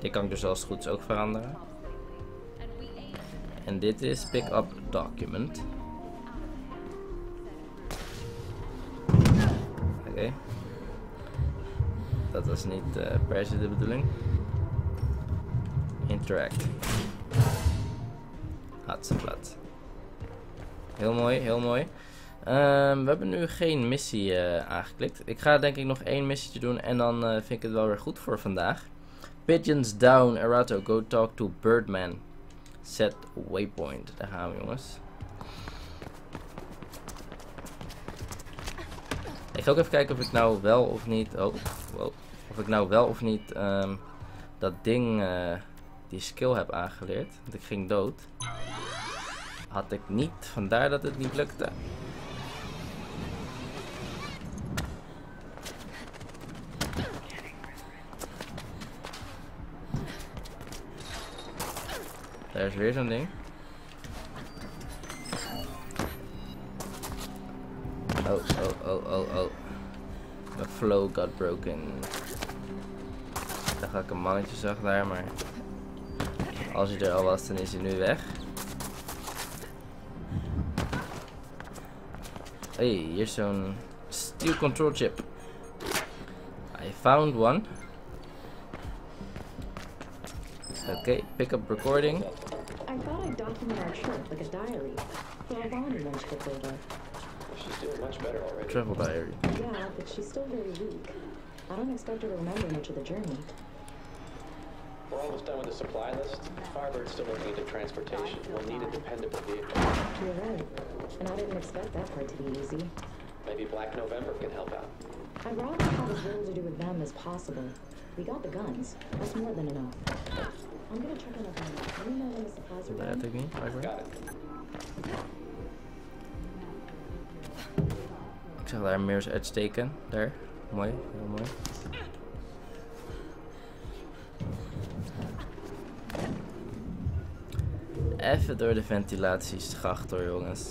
Die kan ik dus als het goed is ook veranderen. En dit is pick up document. Oké. Dat was niet eh, per se de bedoeling. Interact. Hatseplat. Heel mooi, heel mooi. Ehm, we hebben nu geen missie eh, aangeklikt. Ik ga denk ik nog één missietje doen en dan eh, vind ik het wel weer goed voor vandaag. Pigeons down, Erato, go talk to Birdman. Set waypoint. Daar gaan we jongens. Ik ga ook even kijken of ik nou wel of niet. Oh, wow. Of ik nou wel of niet ehm, dat ding, eh, die skill heb aangeleerd. Want ik ging dood. Had ik niet, vandaar dat het niet lukte. Daar is weer zo'n ding. Oh, oh, oh, oh, oh. The flow got broken. Daar ga ik een mannetje zag daar, maar als hij er al was, dan is hij nu weg. Hey, hier is zo'n steel control chip. I found one. Okay, pick up recording. I thought I'd document our trip like a diary. For a laundry lunch trip later. She's doing much better already. Travel diary. Yeah, but she's still very weak. I don't expect her to remember much of the journey. We're almost done with the supply list. Firebird's still looking into transportation. We'll need a dependable vehicle. You're right. And I didn't expect that part to be easy. Maybe Black November can help out. I'd rather have as little to do with them as possible. We got the guns. That's more than enough. I'm gonna check on the red ik zag daar Mirror's Edge steken. Daar. Mooi, heel mooi. Even door de ventilatieschacht door, jongens.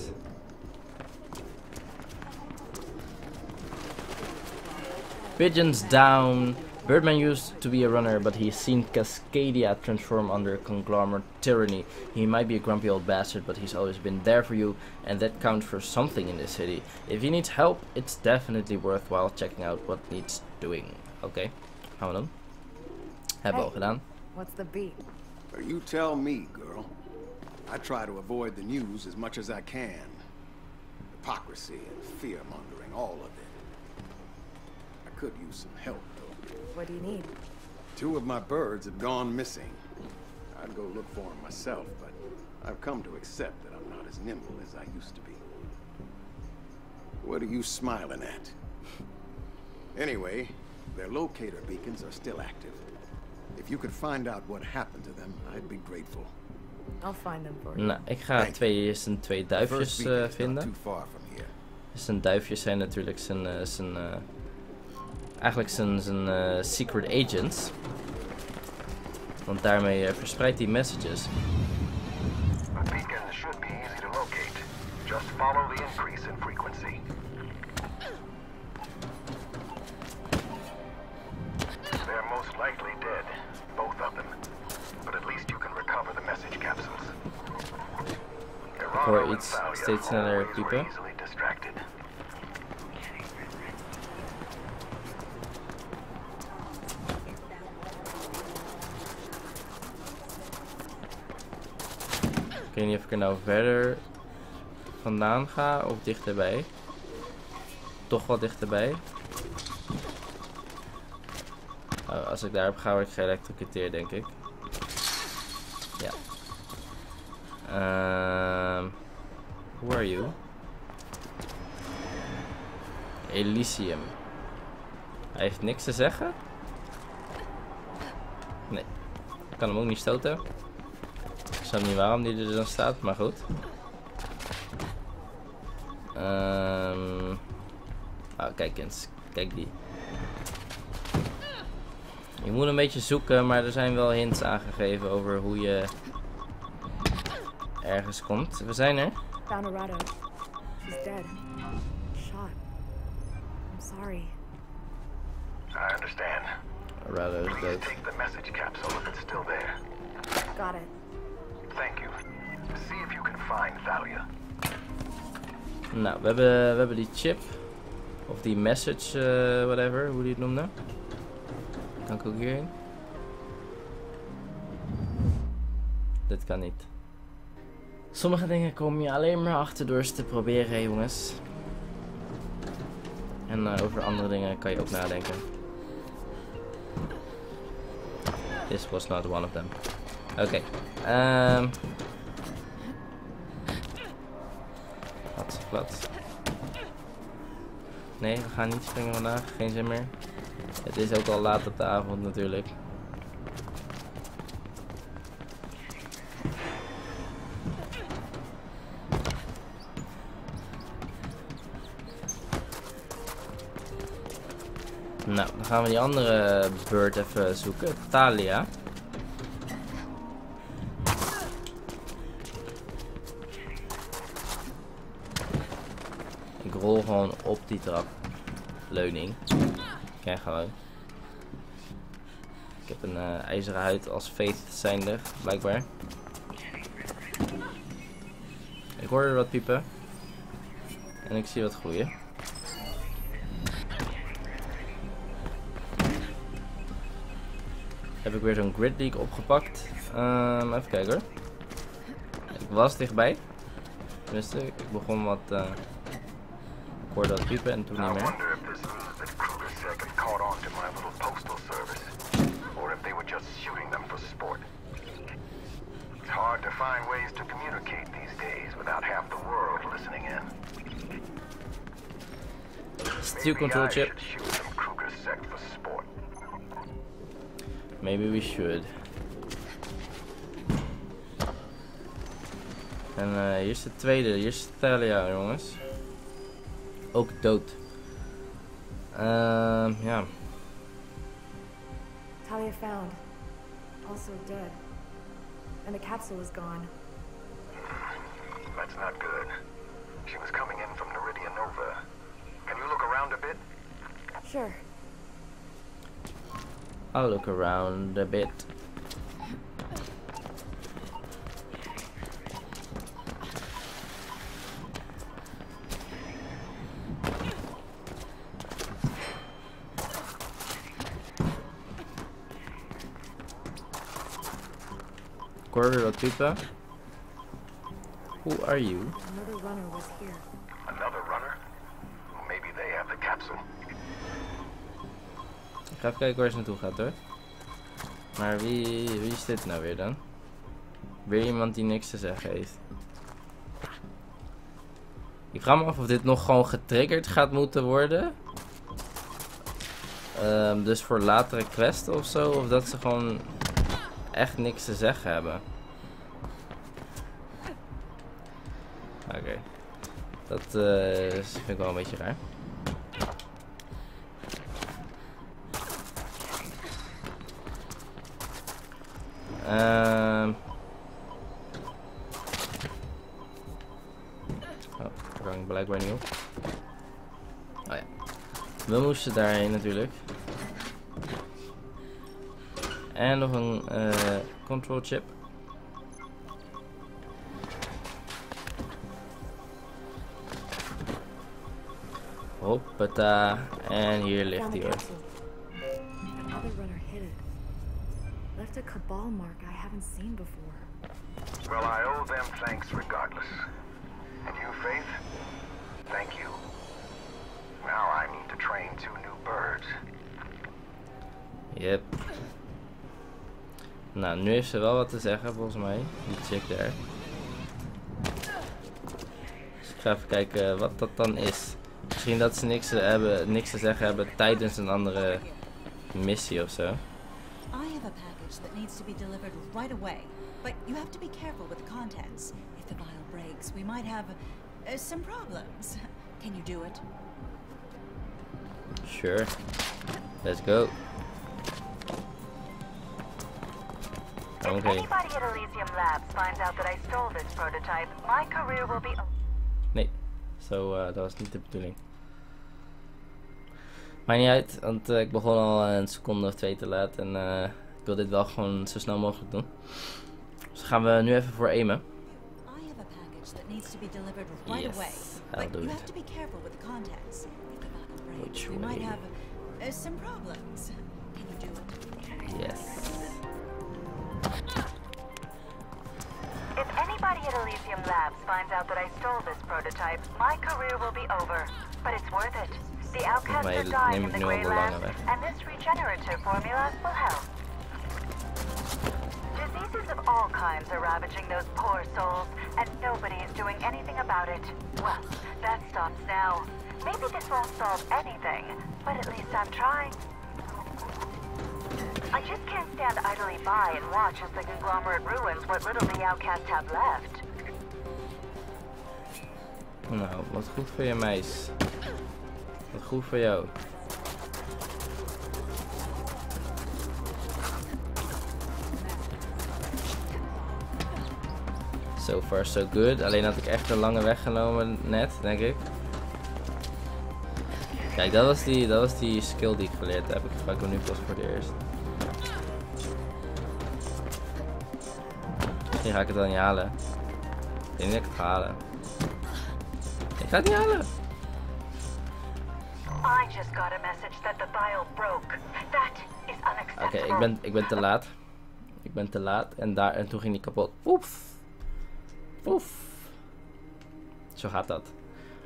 Pigeons down. Birdman used to be a runner, but he's seen Cascadia transform under conglomerate tyranny. He might be a grumpy old bastard, but he's always been there for you, and that counts for something in this city. If you need help, it's definitely worthwhile checking out what needs doing. Okay, gaan we doen. Hebben we al gedaan. What's the beat? Well, you tell me, girl. I try to avoid the news as much as I can. Hypocrisy and fear-mongering, all of it. I could use some help, though. What do you need? Two of my birds have gone missing. I'd go look for them myself, but I've come to accept that I'm not as nimble as I used to be. What are you smiling at? Anyway, their locator beacons are still active. If you could find out what happened to them, I'd be grateful. I'll find them for you. Nou, ik ga twee, zijn twee duifjes First beacon is not vinden. too far from here. Zijn duifjes zijn natuurlijk zijn, eh, zijn eh, eigenlijk zijn, zijn eh, secret agents. Want daarmee eh, verspreidt hij messages. The beacon should be easy to locate. Just follow the increase in frequency. They're most likely dead, both of them. But at least you can recover the message capsules. Ik hoor iets steeds sneller weet niet of ik er nou verder vandaan ga of dichterbij. Toch wel dichterbij. Oh, als ik daarop ga word ik geëlectrocuteerd denk ik. Ja. Ehm who are you? Elysium. Hij heeft niks te zeggen? Nee. Ik kan hem ook niet stoten. Ik snap niet waarom die er dan staat, maar goed. Ehm oh, kijk eens. Kijk die. Je moet een beetje zoeken, maar er zijn wel hints aangegeven over hoe je ergens komt. We zijn er. Found Arado. She's dead. Shot. I'm sorry. I understand. Rado is Please dood. take the message capsule if it's still there. Got it. Nou, we hebben, we hebben die chip. Of die message, eh, whatever, hoe die het noemde. Kan ik ook hierheen? Dit kan niet. Sommige dingen kom je alleen maar achter door ze te proberen, jongens. En eh, over andere dingen kan je ook nadenken. This was not one of them. Oké. ehm Plat, plat. Nee, we gaan niet springen vandaag. Geen zin meer. Het is ook al laat op de avond natuurlijk. Nou, dan gaan we die andere bird even zoeken. Thalia. Rol gewoon op die trap. Leuning. Kijk gewoon. Ik heb een uh, ijzeren huid als Faith zijnde, blijkbaar. Ik hoorde wat piepen. En ik zie wat groeien. Heb ik weer zo'n Grid League opgepakt. Um, even kijken hoor. Ik was dichtbij. Tenminste, ik begon wat... Uh, ik hoorde wat piepen en toen niet meer. hard to find ways to communicate these days without half the world listening in. Steel control chip. Maybe we should. En uh, hier is de tweede, hier is Talia jongens. Ook dood. Uh, ja. Talia found. Also dead. And the capsule is gone. That's not good. She was coming in from Neridia Nova. Can you look around a bit? Sure. I'll look around a bit. Type. Who are you? Another runner was here. Another runner? Maybe they have the capsule. Ik ga even kijken waar ze naartoe gaat hoor. Maar wie, wie is dit nou weer dan? Weer iemand die niks te zeggen heeft. Ik vraag me af of dit nog gewoon getriggerd gaat moeten worden. Um, dus voor latere quests of zo. Of dat ze gewoon echt niks te zeggen hebben. Oké. Dat uh, vind ik wel een beetje raar. Um. Oh, daar kan ik blijkbaar niet op. Oh ja. We moesten daarheen natuurlijk. En nog een uh, control chip. Hoppata. En hier ligt hij hoor. Another runner hit it. Left a cabal mark I haven't seen before. Well, I owe them thanks regardless. And you, Faith? Thank you. Now I need to train two new birds. Yep. Nou, nu heeft ze wel wat te zeggen volgens mij. Die chick daar. Dus ik ga even kijken wat dat dan is. Misschien dat ze niks te, hebben, niks te zeggen hebben tijdens een andere missie of zo. I have a package that needs to be delivered right away. But you have to be careful with the contents. If the vial breaks, we might have uh, some problems. Can you do it? Sure. Let's go. If anybody at Elysium Labs finds out that I stole this prototype, my career will be... Nee, zo, uh, dat was niet de bedoeling. Maakt niet uit, want uh, ik begon al een seconde of twee te laat en uh, ik wil dit wel gewoon zo snel mogelijk doen. Dus gaan we nu even voor aimen. Yes. I'll do it. Which way? uh, do it? Yes. If anybody at Elysium Labs finds out that I stole this prototype, my career will be over. But it's worth it. The are dying in the nu al Grey wel weg. and this regenerative formula will help. Diseases of all kinds are ravaging those poor souls, and nobody is doing anything about it. Well, that stops now. Maybe this won't solve anything, but at least I'm trying. I just can't stand idly by and watch as the conglomerate ruins what little the outcasts have left. Wat goed for your meis. Goed voor jou. So far so good. Alleen had ik echt een lange weg genomen net, denk ik. Kijk, dat was, die, dat was die skill die ik geleerd heb. Ik gebruik hem nu pas voor de eerst. Misschien ga ik het dan niet halen. Ik denk dat ik het ga halen. Ik ga het niet halen. Oké, unacceptable. ik, ben, ik ben te laat. Ik ben te laat. En, daar, en toen ging die kapot. Oef. Oef. Zo gaat dat.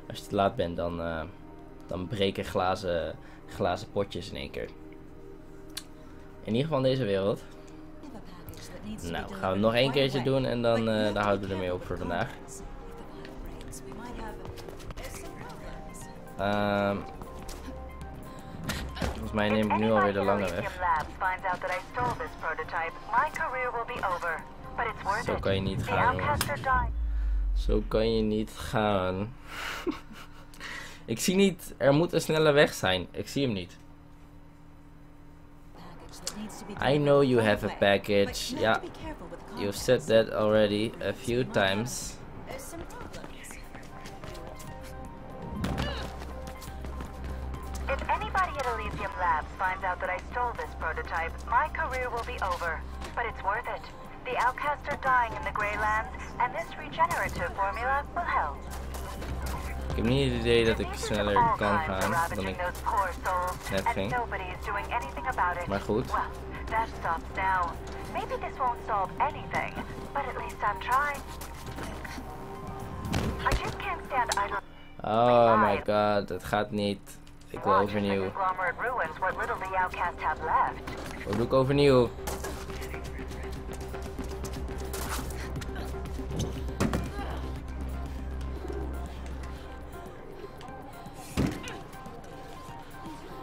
Als je te laat bent, dan, eh, dan breken glazen, glazen potjes in één keer. In ieder geval in deze wereld. Nou, gaan we nog één keertje doen en dan, eh, dan houden we ermee op voor vandaag. Ehm volgens mij neem ik nu alweer de lange weg. Zo kan je niet gaan. Zo kan je niet gaan. ik zie niet, er moet een snelle weg zijn. Ik zie hem niet. I know you have a package. Ja, you've said that already a few times. If anybody at Elysium Labs finds out that I stole this prototype, my career will be over. But it's worth it. The outcasts are dying in the Greylands, and this regenerative formula will help. Ik heb niet het idee dat ik sneller kan are gaan dan ravaging ik those net ging. nobody is doing anything about it. Maar goed. Well, that stops now. Maybe this won't solve anything, but at least I'm trying. I just can't stand idle. Oh my god, het gaat niet. Ik wil overnieuw. Wat doe ik overnieuw?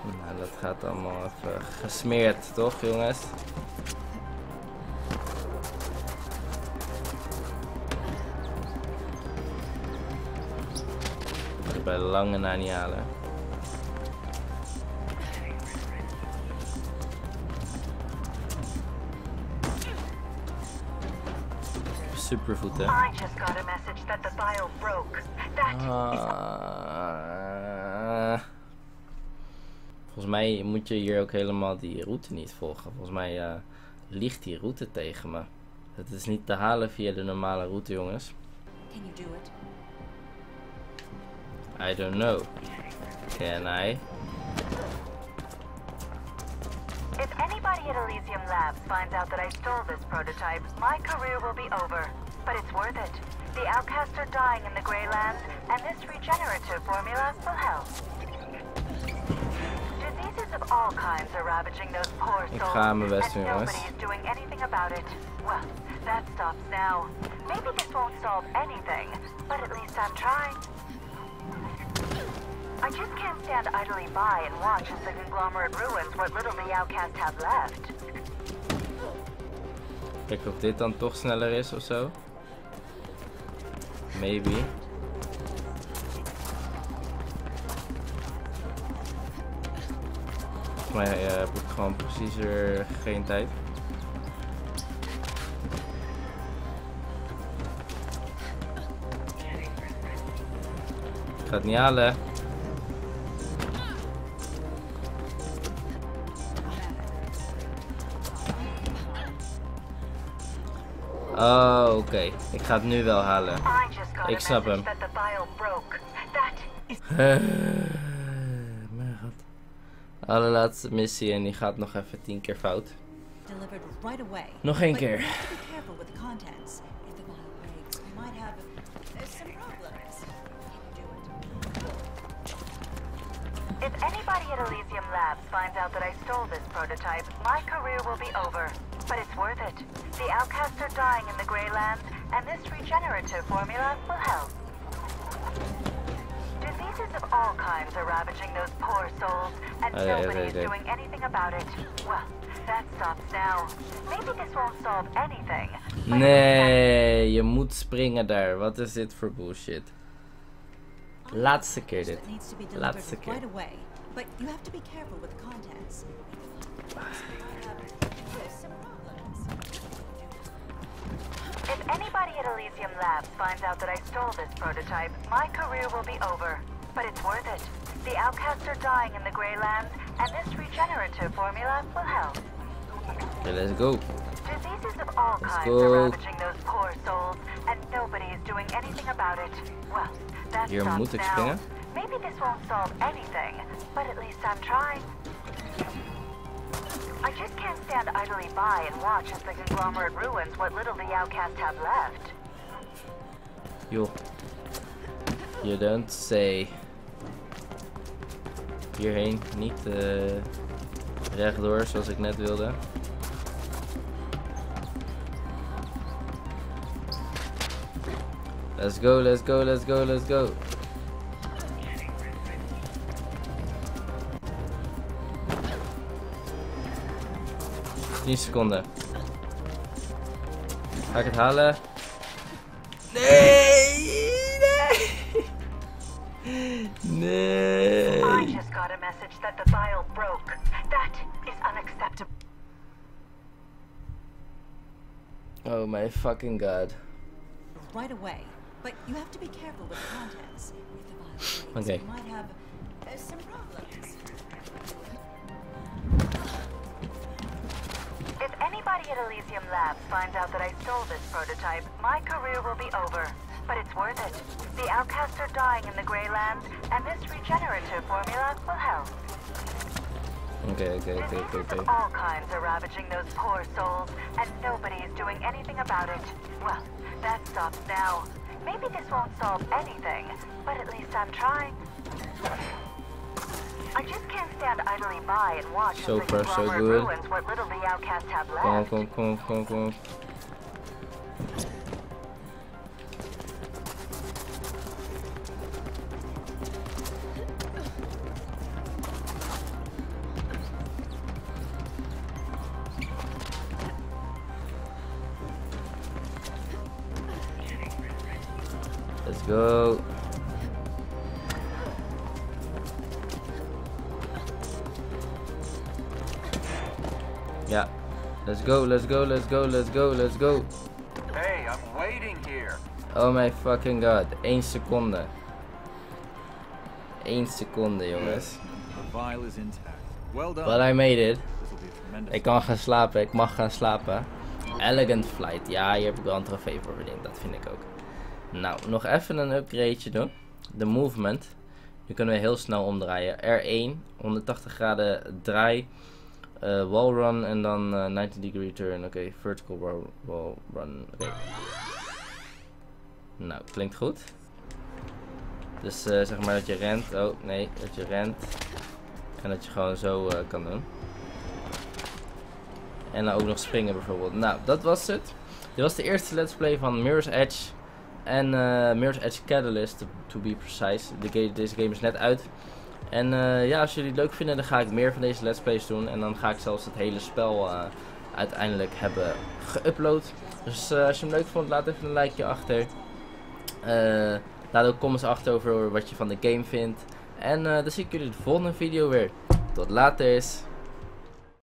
Nou, dat gaat allemaal even gesmeerd, toch jongens? Bij lange na niet halen. Broke. That Ah. volgens mij moet je hier ook helemaal die route niet volgen. Volgens mij eh, liegt die route tegen me. Het is niet te halen via de normale route, jongens. Can you do it? I don't know. Can I? If anybody at Elysium Labs finds out that I stole this prototype, my career will be over. But it's worth it. The outcasts are dying in the Greylands, and this regenerative formula will help. Diseases of all kinds are ravaging those poor souls, and nobody is doing anything about it. Well, that stops now. Maybe this won't solve anything, but at least I'm trying. I just can't stand idly by and watch as the conglomerate ruins what little the outcasts have left. Kijk of dit dan toch sneller is of zo. Maybe. Volgens mij eh, heb ik gewoon precies er geen tijd. Ik ga het niet halen. Oh, oké. Ik ga het nu wel halen. Ik snap hem. is mijn god. Allerlaatste missie en die gaat nog even tien keer fout. Delivered right away. Nog één keer. If anybody at Elysium Labs finds out that I stole this prototype, my career will be over. But it's worth it. The outcasts are dying in the Greylands, and this regenerative formula will help. Diseases of all kinds are ravaging those poor souls, and nobody is doing anything about it. Well, that stops now. Maybe this won't solve anything. Nee, je moet springen daar. Wat is dit voor bullshit? Laatste keer dit. That needs to be delivered Laatste keer. right away. But you have to be careful with the contents. If anybody at Elysium Labs finds out that I stole this prototype, my career will be over. But it's worth it. The outcasts are dying in the Grey Lands, and this regenerative formula will help. Okay, let's go. Diseases of all Let's kinds go. are ravaging those poor souls, and nobody is doing anything about it. Well, that Hier stops moet ik now. Maybe this won't solve anything, but at least I'm trying. I just can't stand idly by and watch as the conglomerate ruins what little the outcasts have left. Joh. You don't say. Hierheen, niet rechtdoor zoals ik net wilde. Let's go, let's go, let's go, let's go. Tien seconden. Ga ik het halen? Nee! Nee! I just got a message that the vial broke. That is unacceptable. Oh my fucking god. right away. But you have to be careful with the contents. If the vial breaks, Okay. we might have uh, some problems. If anybody at Elysium Labs finds out that I stole this prototype, my career will be over. But it's worth it. The outcasts are dying in the Grey Lands, and this regenerative formula will help. Oké, oké, Diseases oké. of all kinds are ravaging those poor souls, and nobody is doing anything about it. Well, that stops now. Maybe this won't solve anything, but at least I'm trying. I just can't stand idly by and watch So as the far, so good. ruins what little the outcasts have left. Kom op, kom op, kom op, kom op, go, let's go, let's go, let's go. Hey, I'm waiting here. Oh my fucking god. 1 seconde. 1 seconde, jongens. Well. But I made it. Ik kan gaan slapen, ik mag gaan slapen. Elegant flight. Ja, hier heb ik wel een trofee voor verdiend. Dat vind ik ook. Nou, nog even een upgradeje doen. De movement. Nu kunnen we heel snel omdraaien. R1, 180 graden draai. Eh wall run en dan eh 90 degree turn. Oké, vertical wall, wall run. Oké. Nou, klinkt goed. Dus eh, zeg maar dat je rent. Oh, nee, dat je rent. En dat je gewoon zo eh, kan doen. En dan ook nog springen bijvoorbeeld. Nou, dat was het. Dit was de eerste let's play van Mirror's Edge. En eh Mirror's Edge Catalyst, to, be precise. Deze game is net uit. En eh, ja, als jullie het leuk vinden, dan ga ik meer van deze let's plays doen. En dan ga ik zelfs het hele spel eh, uiteindelijk hebben geüpload. Dus eh, als je hem leuk vond, laat even een likeje achter. Laat ook comments achter over wat je van de game vindt. En dan zie ik jullie de volgende video weer. Tot later.